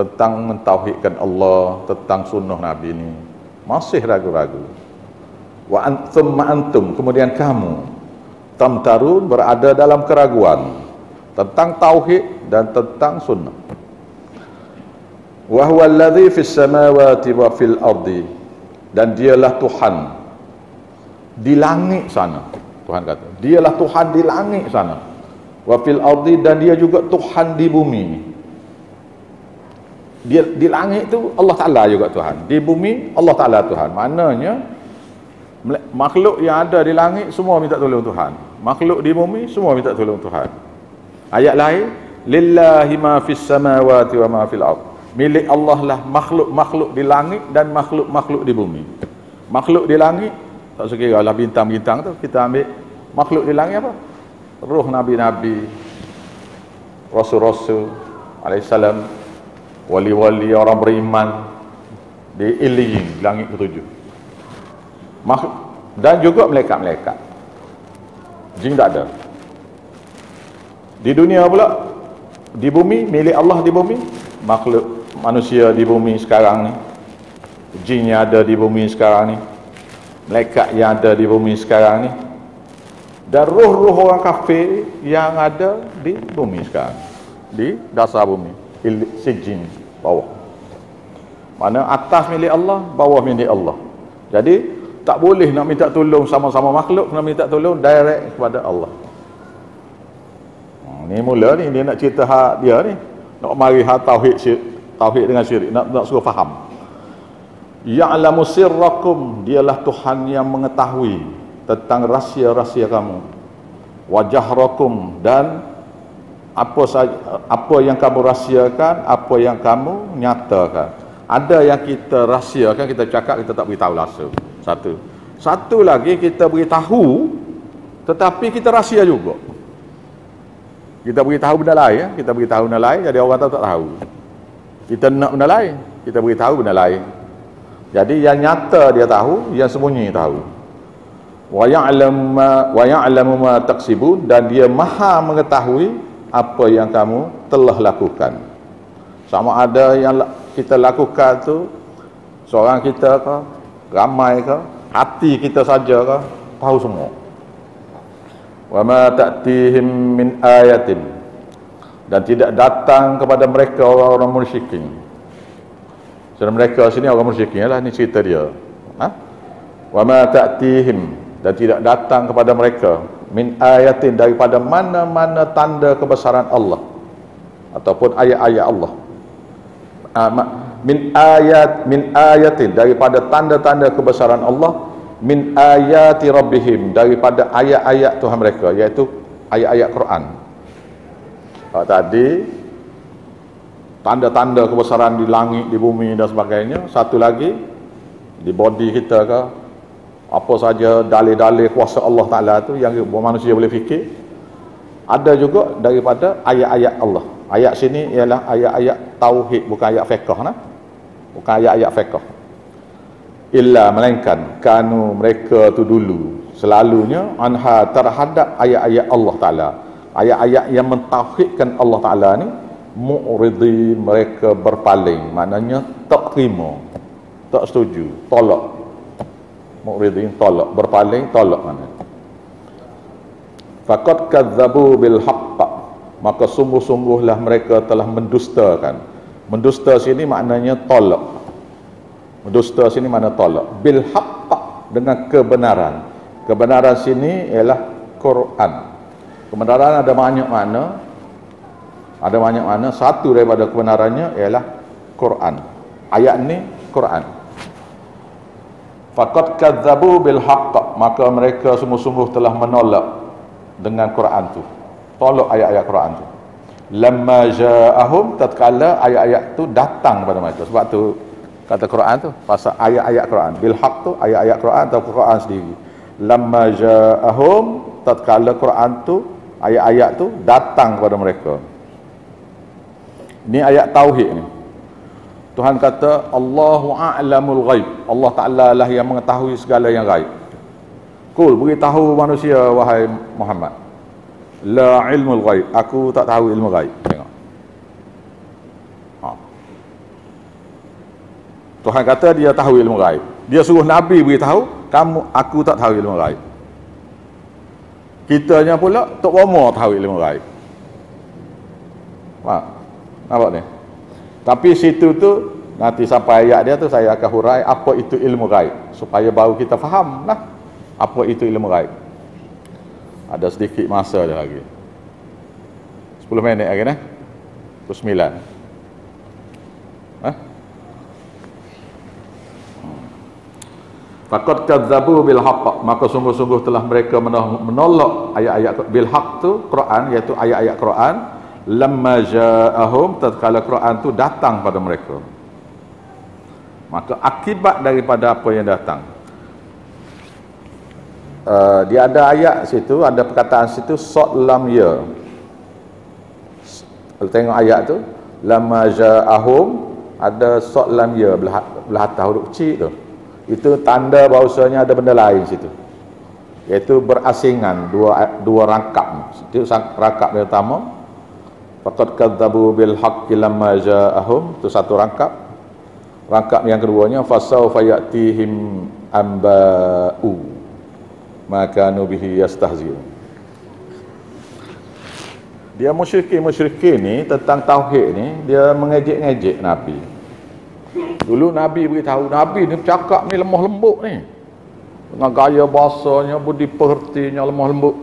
tentang mentauhidkan Allah, tentang sunnah Nabi ini masih ragu-ragu. Wa antum antum kemudian kamu tamtarun berada dalam keraguan tentang tauhid dan tentang sunnah. Wa huwa alladhi fis samawati wa fil ardi dan dialah Tuhan di langit sana. Tuhan kata, dialah Tuhan di langit sana. Wa fil ardi dan dia juga Tuhan di bumi dia di langit tu Allah Taala juga Tuhan. Di bumi Allah Taala Tuhan. Maknanya makhluk yang ada di langit semua minta tolong Tuhan. Makhluk di bumi semua minta tolong Tuhan. Ayat lain lillahi ma fis samawati wa ma fil ard. Milik Allah lah makhluk-makhluk di langit dan makhluk-makhluk di bumi. Makhluk di langit tak sekira lah bintang-bintang tu kita ambil. Makhluk di langit apa? Roh nabi-nabi rasul-rasul alaihissalam wali-wali orang beriman di Iliyin langit ketujuh. Dan juga melekat-melekat. Jin tak ada. Di dunia pula di bumi milik Allah di bumi makhluk manusia di bumi sekarang ni jin yang ada di bumi sekarang ni melekat yang ada di bumi sekarang ni dan roh-roh orang kafir yang ada di bumi sekarang di dasar bumi sijin bawah. Mana atas milik Allah bawah milik Allah. Jadi tak boleh nak minta tolong sama-sama makhluk nak minta tolong direct kepada Allah. Hmm, ni mula ni dia nak cerita hak dia ni nak mari hak tauhid tauhid dengan syirik nak nak suruh faham. Ya'lamu sirrakum dialah Tuhan yang mengetahui tentang rahsia-rahsia kamu. Wajahrakum dan apa saja apa yang kamu rahsiakan apa yang kamu nyatakan. Ada yang kita rahsiakan kita cakap kita tak beritahu langsung. Satu. Satu lagi kita beritahu tetapi kita rahsia juga. Kita beritahu benda lain kita beritahu benda lain jadi orang tahu tak tahu. Kita nak benda lain kita beritahu benda lain. Jadi yang nyata dia tahu yang sembunyi tahu. Wa ya'lamu ma wa ya'lamu ma taqsibun dan dia maha mengetahui apa yang kamu telah lakukan. Sama ada yang kita lakukan tu seorang kita ke ramai ke hati kita saja ke tahu semua. Wa ma ta'tihim min ayatin. Dan tidak datang kepada mereka orang-orang musyrikin. Sebab mereka sini orang musyrikin lah ni cerita dia. Ha? wa ma ta'tihim. Dan tidak datang kepada mereka min ayatin daripada mana-mana tanda kebesaran Allah ataupun ayat-ayat Allah uh, min ayat min ayatin daripada tanda-tanda kebesaran Allah min ayati rabbihim daripada ayat-ayat Tuhan mereka iaitu ayat-ayat Quran. Kalau tadi tanda-tanda kebesaran di langit, di bumi dan sebagainya, satu lagi di body kita ke apa saja dalil-dalil kuasa Allah Taala tu yang manusia boleh fikir. Ada juga daripada ayat-ayat Allah. Ayat sini ialah ayat-ayat tauhid bukan ayat fiqh nah. Bukan ayat-ayat fiqh. Illa melainkan kanu mereka tu dulu. Selalunya anha terhadap ayat-ayat Allah Taala. Ayat-ayat yang mentauhidkan Allah Taala ni mu'ridi mereka berpaling. Maknanya tak terima tak setuju tolak mu'ridi tolak berpaling tolak mana faqad kadzabu bil haqq maka sungguh-sungguhlah mereka telah mendustakan mendusta sini maknanya tolak Dusta sini mana tolak. Bil haqq dengan kebenaran. Kebenaran sini ialah Quran. Kebenaran ada banyak mana. Ada banyak mana. Satu daripada kebenarannya ialah Quran. Ayat ni Quran. Faqad kadzabu bil haqq. Maka mereka sungguh-sungguh telah menolak dengan Quran tu. Tolak ayat-ayat Quran tu. Lamma ja'ahum tatkala ayat-ayat tu datang kepada mereka. Sebab tu kata Quran tu pasal ayat-ayat Quran bil haq tu ayat-ayat Quran atau Quran sendiri lamma ja'ahum tatkala Quran tu ayat-ayat tu datang kepada mereka ni ayat tauhid ni Tuhan kata Allahu a'lamul ghaib Allah Taala lah yang mengetahui segala yang gaib Kul beritahu manusia wahai Muhammad la ilmul ghaib aku tak tahu ilmu gaib tengok Tuhan kata dia tahu ilmu gaib. Dia suruh Nabi beritahu, kamu aku tak tahu ilmu gaib. Kitanya pula Tok Bomo tahu ilmu gaib. Faham? Nampak ni? Tapi situ tu nanti sampai ayat dia tu saya akan hurai apa itu ilmu gaib supaya baru kita faham lah apa itu ilmu gaib. Ada sedikit masa dia lagi. 10 minit lagi nah. 9. Faqad kadzabu bil haqq maka sungguh-sungguh telah mereka menolak ayat-ayat bil haqq tu Quran iaitu ayat-ayat Quran lamma ja'ahum tatkala Quran tu datang pada mereka maka akibat daripada apa yang datang. Uh, dia ada ayat situ ada perkataan situ sot lam ya. Kalau tengok ayat tu lamma ja'ahum ada sot lam ya belah belah atas huruf kecil tu. Itu tanda bahawasanya ada benda lain situ. Iaitu berasingan dua dua rangkap. Itu rangkap yang pertama faqad kadzabu bil haqqi lamma ja'ahum itu satu rangkap rangkap yang keduanya fasawfa ya'tihim amba'u maka nubihi yastahzi'un dia musyrikin-musyrikin ni tentang tauhid ni dia mengejek-ngejek Nabi Dulu Nabi beritahu, Nabi ni cakap ni lemah lembut ni. Dengan gaya bahasanya, budi pekertinya lemah lembut.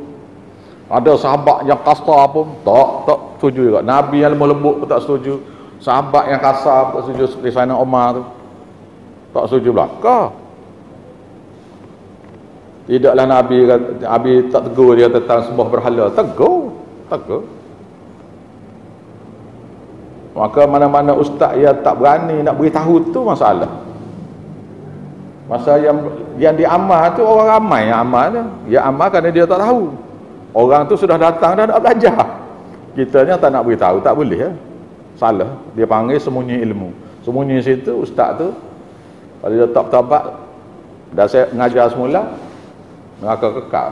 Ada sahabat yang kasar pun, tak, tak setuju juga. Nabi yang lemah lembut pun tak setuju. Sahabat yang kasar pun tak setuju seperti Sayyidina Umar tu. Tak setuju belakang. Tidaklah Nabi, Nabi tak tegur dia tentang sebuah berhala. Tegur. Tegur. Maka mana-mana ustaz yang tak berani nak beritahu tu masalah. Masa yang yang diamal tu orang ramai yang amal tu. Yang amal kerana dia tak tahu. Orang tu sudah datang dan nak belajar. Kita ni tak nak beritahu, tak boleh ya. Salah. Dia panggil sembunyi ilmu. Sembunyi situ ustaz tu kalau dia tak tabat dah saya mengajar semula neraka kekal.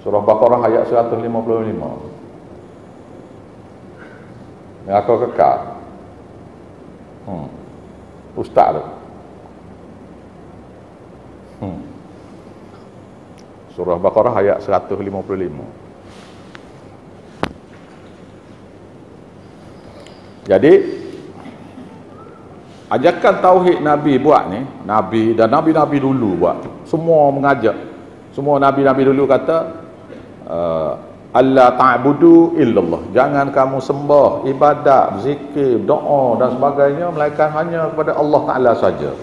Surah Baqarah ayat 155 yang aku kekal hmm. ustaz tu hmm. Surah Baqarah ayat 155 jadi ajakan tauhid Nabi buat ni Nabi dan Nabi-Nabi dulu buat semua mengajak semua Nabi-Nabi dulu kata uh, Allah ta'budu illallah. Jangan kamu sembah, ibadat, zikir, doa dan sebagainya melainkan hanya kepada Allah Taala saja.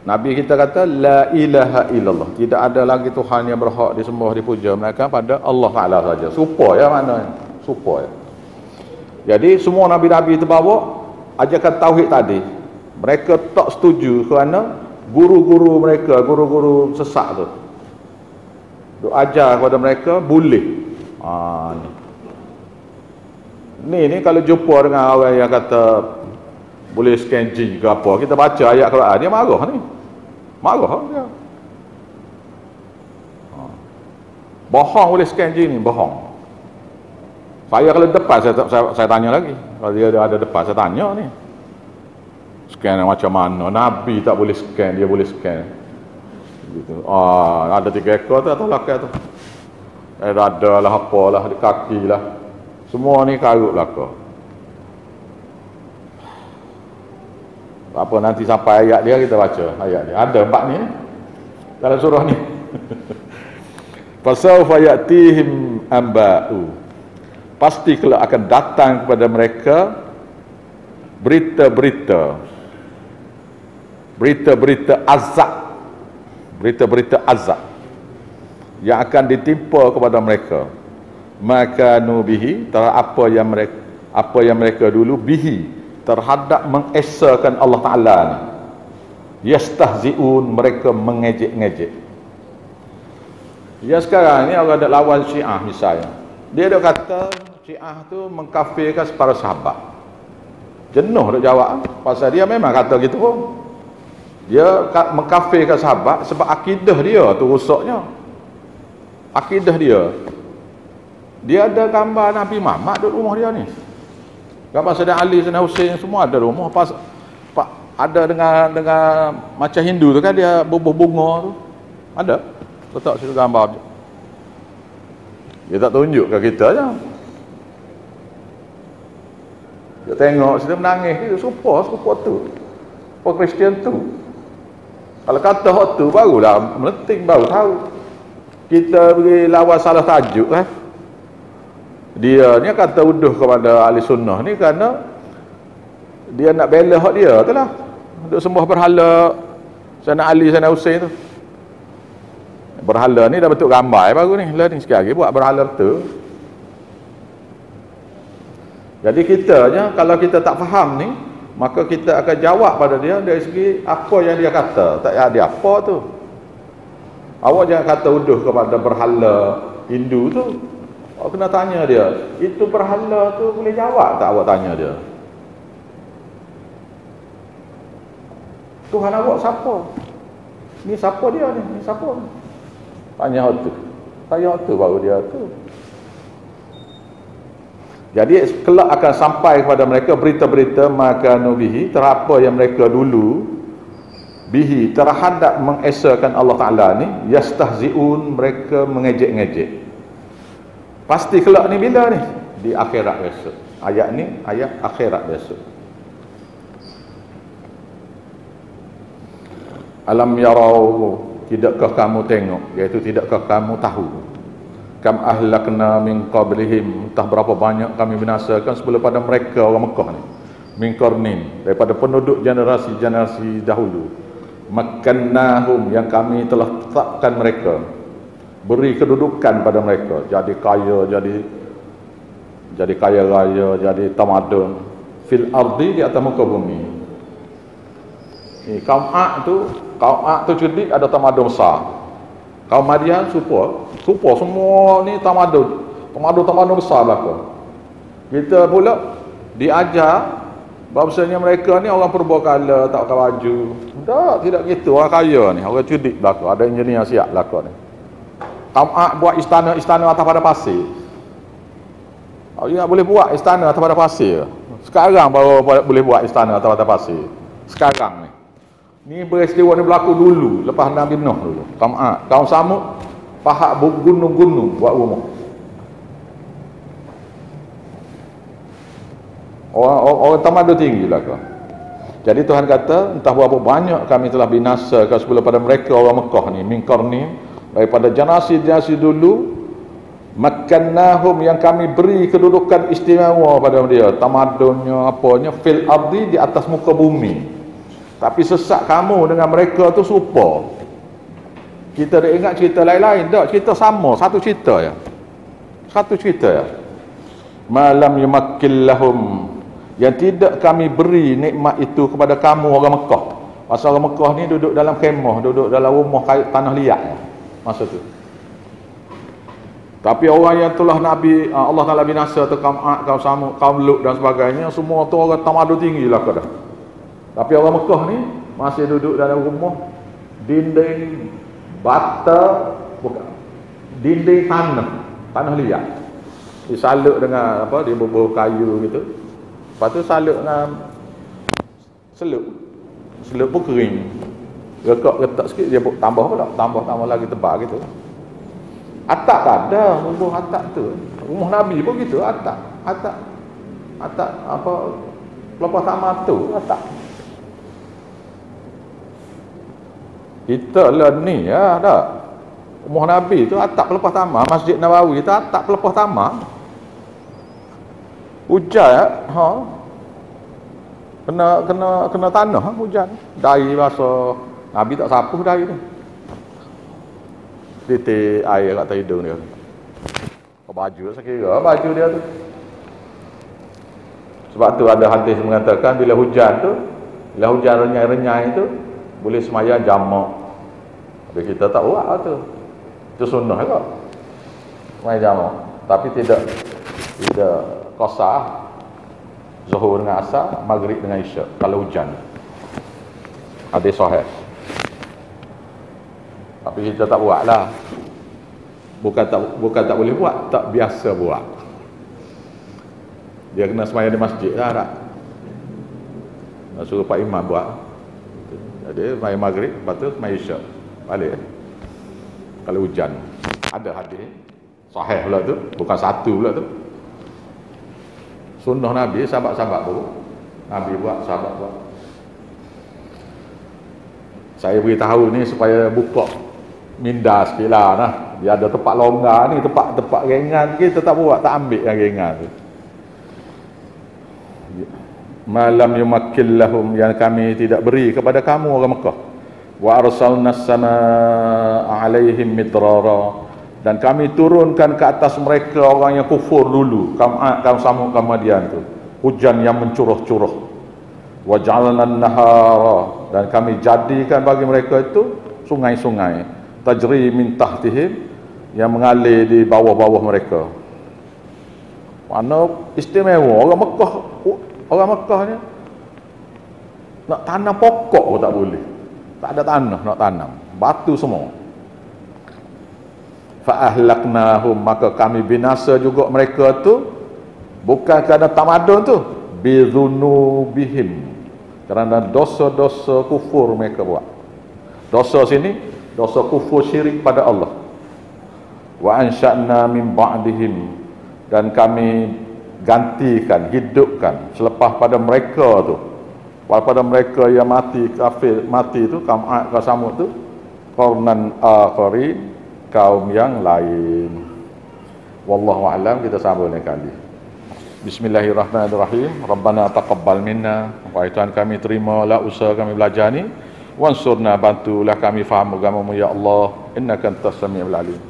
Nabi kita kata la ilaha illallah. Tidak ada lagi Tuhan yang berhak disembah dipuja melainkan pada Allah Taala saja. Supa ya maknanya. Supa ya. Jadi semua nabi-nabi itu bawa ajarkan tauhid tadi. Mereka tak setuju kerana guru-guru mereka, guru-guru sesat tu. Duk ajar kepada mereka boleh. Ha, ni. ni ni kalau jumpa dengan orang yang kata boleh scan jin ke apa kita baca ayat Quran dia marah ni. Marah dia. Ha. bohong boleh scan jin ni bohong. Saya kalau depan saya, saya, saya tanya lagi. Kalau dia ada depan saya tanya ni. Scan macam mana? Nabi tak boleh scan dia boleh scan. Gitu. ah, ada tiga ekor tu atau lakai tu? Eh, ada lah apalah di kaki lah. Semua ni karut belakang apa nanti sampai ayat dia kita baca ayat dia. Ada empat ni dalam surah ni. *laughs* Fasawfa yatihim amba'u pasti kalau akan datang kepada mereka berita-berita. Berita-berita azab. Berita-berita azab yang akan ditimpa kepada mereka. Maka nubihi apa yang mereka apa yang mereka dulu bihi terhadap mengesakan Allah Ta'ala ni yastahzi'un mereka mengejek-ngejek. Ya sekarang ni orang ada lawan syiah misalnya. Dia ada kata syiah tu mengkafirkan para sahabat. Jenuh dia jawab pasal dia memang kata gitu pun. Dia mengkafirkan sahabat sebab akidah dia tu rusaknya. Akidah dia. Dia ada gambar Nabi Muhammad di rumah dia ni Gambar Sayyidina Ali, Sayyidina Hussein semua ada rumah pas, pas ada dengan dengan macam Hindu tu kan dia bubuh bunga tu. Ada. Letak situ gambar dia. Dia tak tunjuk ke kita je. Dia tengok situ menangis dia serupa serupa tu. Apa Kristian tu. Kalau kata hak tu barulah meleting baru tahu. Kita pergi lawan salah tajuk. Eh? Dia ni kata uduh kepada ahli sunnah ni kerana dia nak bela hak dia tu lah untuk sembah berhala sana Ali sana Hussein tu. Berhala ni dah bentuk gambar eh, baru ni. Lah ni sikit lagi buat berhala tu jadi kita je kalau kita tak faham ni maka kita akan jawab pada dia dari segi apa yang dia kata. Tak ada apa tu. Awak jangan kata uduh kepada berhala Hindu tu Awak kena tanya dia, itu berhala tu boleh jawab tak awak tanya dia? Tuhan awak siapa? Ni siapa dia ni? Ni siapa? Tanya tu. Tanya tu baru dia tu. Jadi kelak akan sampai kepada mereka berita-berita maka nubihi terapa yang mereka dulu bihi terhadap mengesakan Allah Taala ni yastahziun mereka mengejek-ngejek. Pasti kelak ni bila ni? Di akhirat besok. Ayat ni ayat akhirat besok. Alam yarau tidakkah kamu tengok iaitu tidakkah kamu tahu kam ahlakna min qablihim entah berapa banyak kami binasakan sebelum pada mereka orang Mekah ni min qarnin daripada penduduk generasi-generasi dahulu makannahum yang kami telah tetapkan mereka beri kedudukan pada mereka jadi kaya jadi jadi kaya raya jadi tamadun fil ardi di atas muka bumi ni kaum Ad tu kaum Ad tu cerdik ada tamadun besar kaum Madian supo supo semua ni tamadun tamadun tamadun besar belaka kita pula diajar Bahawasanya mereka ni orang perbokala, tak pakai baju. Tak, tidak gitu. Orang kaya ni, orang cerdik belakang. Ada engineer siap belakang ni. Tamat buat istana-istana atas pada pasir. Oh, ya boleh buat istana atas pada pasir. Sekarang baru boleh buat istana atas pada pasir. Sekarang ni. Ni peristiwa ni berlaku dulu lepas Nabi Nuh dulu. Tamat. Kaum Samud pahak gunung-gunung buat rumah. Orang, orang, orang tamadun tinggi lah kau. Jadi Tuhan kata, entah berapa banyak kami telah binasakan sebelum pada mereka orang Mekah ni, mingkar ni, daripada generasi-generasi dulu makannahum yang kami beri kedudukan istimewa pada dia tamadunnya apanya fil ardi di atas muka bumi Tapi sesat kamu dengan mereka tu serupa. Kita dah ingat cerita lain-lain. Tak, cerita sama. Satu cerita ya. Satu cerita ya. Malam yumakil lahum. Yang tidak kami beri nikmat itu kepada kamu orang Mekah. Pasal orang Mekah ni duduk dalam kemah. Duduk dalam rumah kayu tanah liat. Ya. Masa tu. Tapi orang yang telah Nabi ah, Allah Taala binasa tu kaum Ad, kaum Samud, kaum Lut dan sebagainya semua tu orang tamadun tinggi lah kau dah. Tapi orang Mekah ni masih duduk dalam rumah dinding bata bukan dinding tanah, tanah liat. Disalut dengan apa dia bubuh kayu gitu. Lepas tu salut dengan selup. Selup pun kering. Rekak retak sikit dia tambah pula, tambah-tambah lagi tebal gitu. Atap tak ada, bubuh atap tu. Rumah Nabi pun gitu, atap. Atap. Atap apa Lepas tamat tu atap. Kita lah ni ya tak. Rumah Nabi tu atap pelepas tamar, Masjid Nawawi tu atap pelepas tamar. Hujan ya, ha. Kena kena kena tanah hujan. Dari rasa Nabi tak sapu dari tu. Titik air kat hidung dia. Baju saya kira baju dia tu. Sebab tu ada hadis mengatakan bila hujan tu, bila hujan renyai-renyai tu, boleh semayang jamak tapi kita tak buat lah tu. Itu sunnah juga. Main jamak. Tapi tidak tidak kosah. Zuhur dengan asar, maghrib dengan isyak. Kalau hujan. Ada sahih. Tapi kita tak buat lah. Bukan tak, bukan tak boleh buat. Tak biasa buat. Dia kena semayang di masjid lah tak? Suruh Pak Imam buat. Jadi semayang maghrib, lepas tu semayang isyak balik kalau hujan ada hadis sahih pula tu bukan satu pula tu sunnah Nabi sahabat-sahabat tu Nabi buat sahabat buat saya beritahu ni supaya buka minda sikit lah nah. dia ada tempat longgar ni tempat-tempat ringan kita tak buat tak ambil yang ringan tu. Malam yumakillahum yang kami tidak beri kepada kamu orang Mekah. Wa arsalna samaa alaihim midrara. Dan kami turunkan ke atas mereka orang yang kufur dulu kam kam samu kemudian tu. Hujan yang mencuruh-curuh wa ja'alna nahara dan kami jadikan bagi mereka itu sungai-sungai tajri min tahtihim yang mengalir di bawah-bawah mereka. Mana istimewa. Orang Mekah orang Mekah ni nak tanam pokok pun tak boleh. Tak ada tanah nak tanam. Batu semua. Fa ahlaknahum maka kami binasa juga mereka tu bukan kerana tamadun tu bizunubihim. Kerana dosa-dosa kufur mereka buat. Dosa sini dosa kufur syirik pada Allah. Wa ansha'na min ba'dihim. Dan kami gantikan hidupkan selepas pada mereka tu. Pada mereka yang mati kafir mati itu kaum kaum Samud itu qarnan akhari kaum yang lain. Wallahu alam kita sambung lain kali Bismillahirrahmanirrahim. Rabbana taqabbal minna. Wahai Tuhan kami terima lah usaha kami belajar ni Wansurna bantulah kami faham agamamu ya Allah. Innaka antas sami'ul alim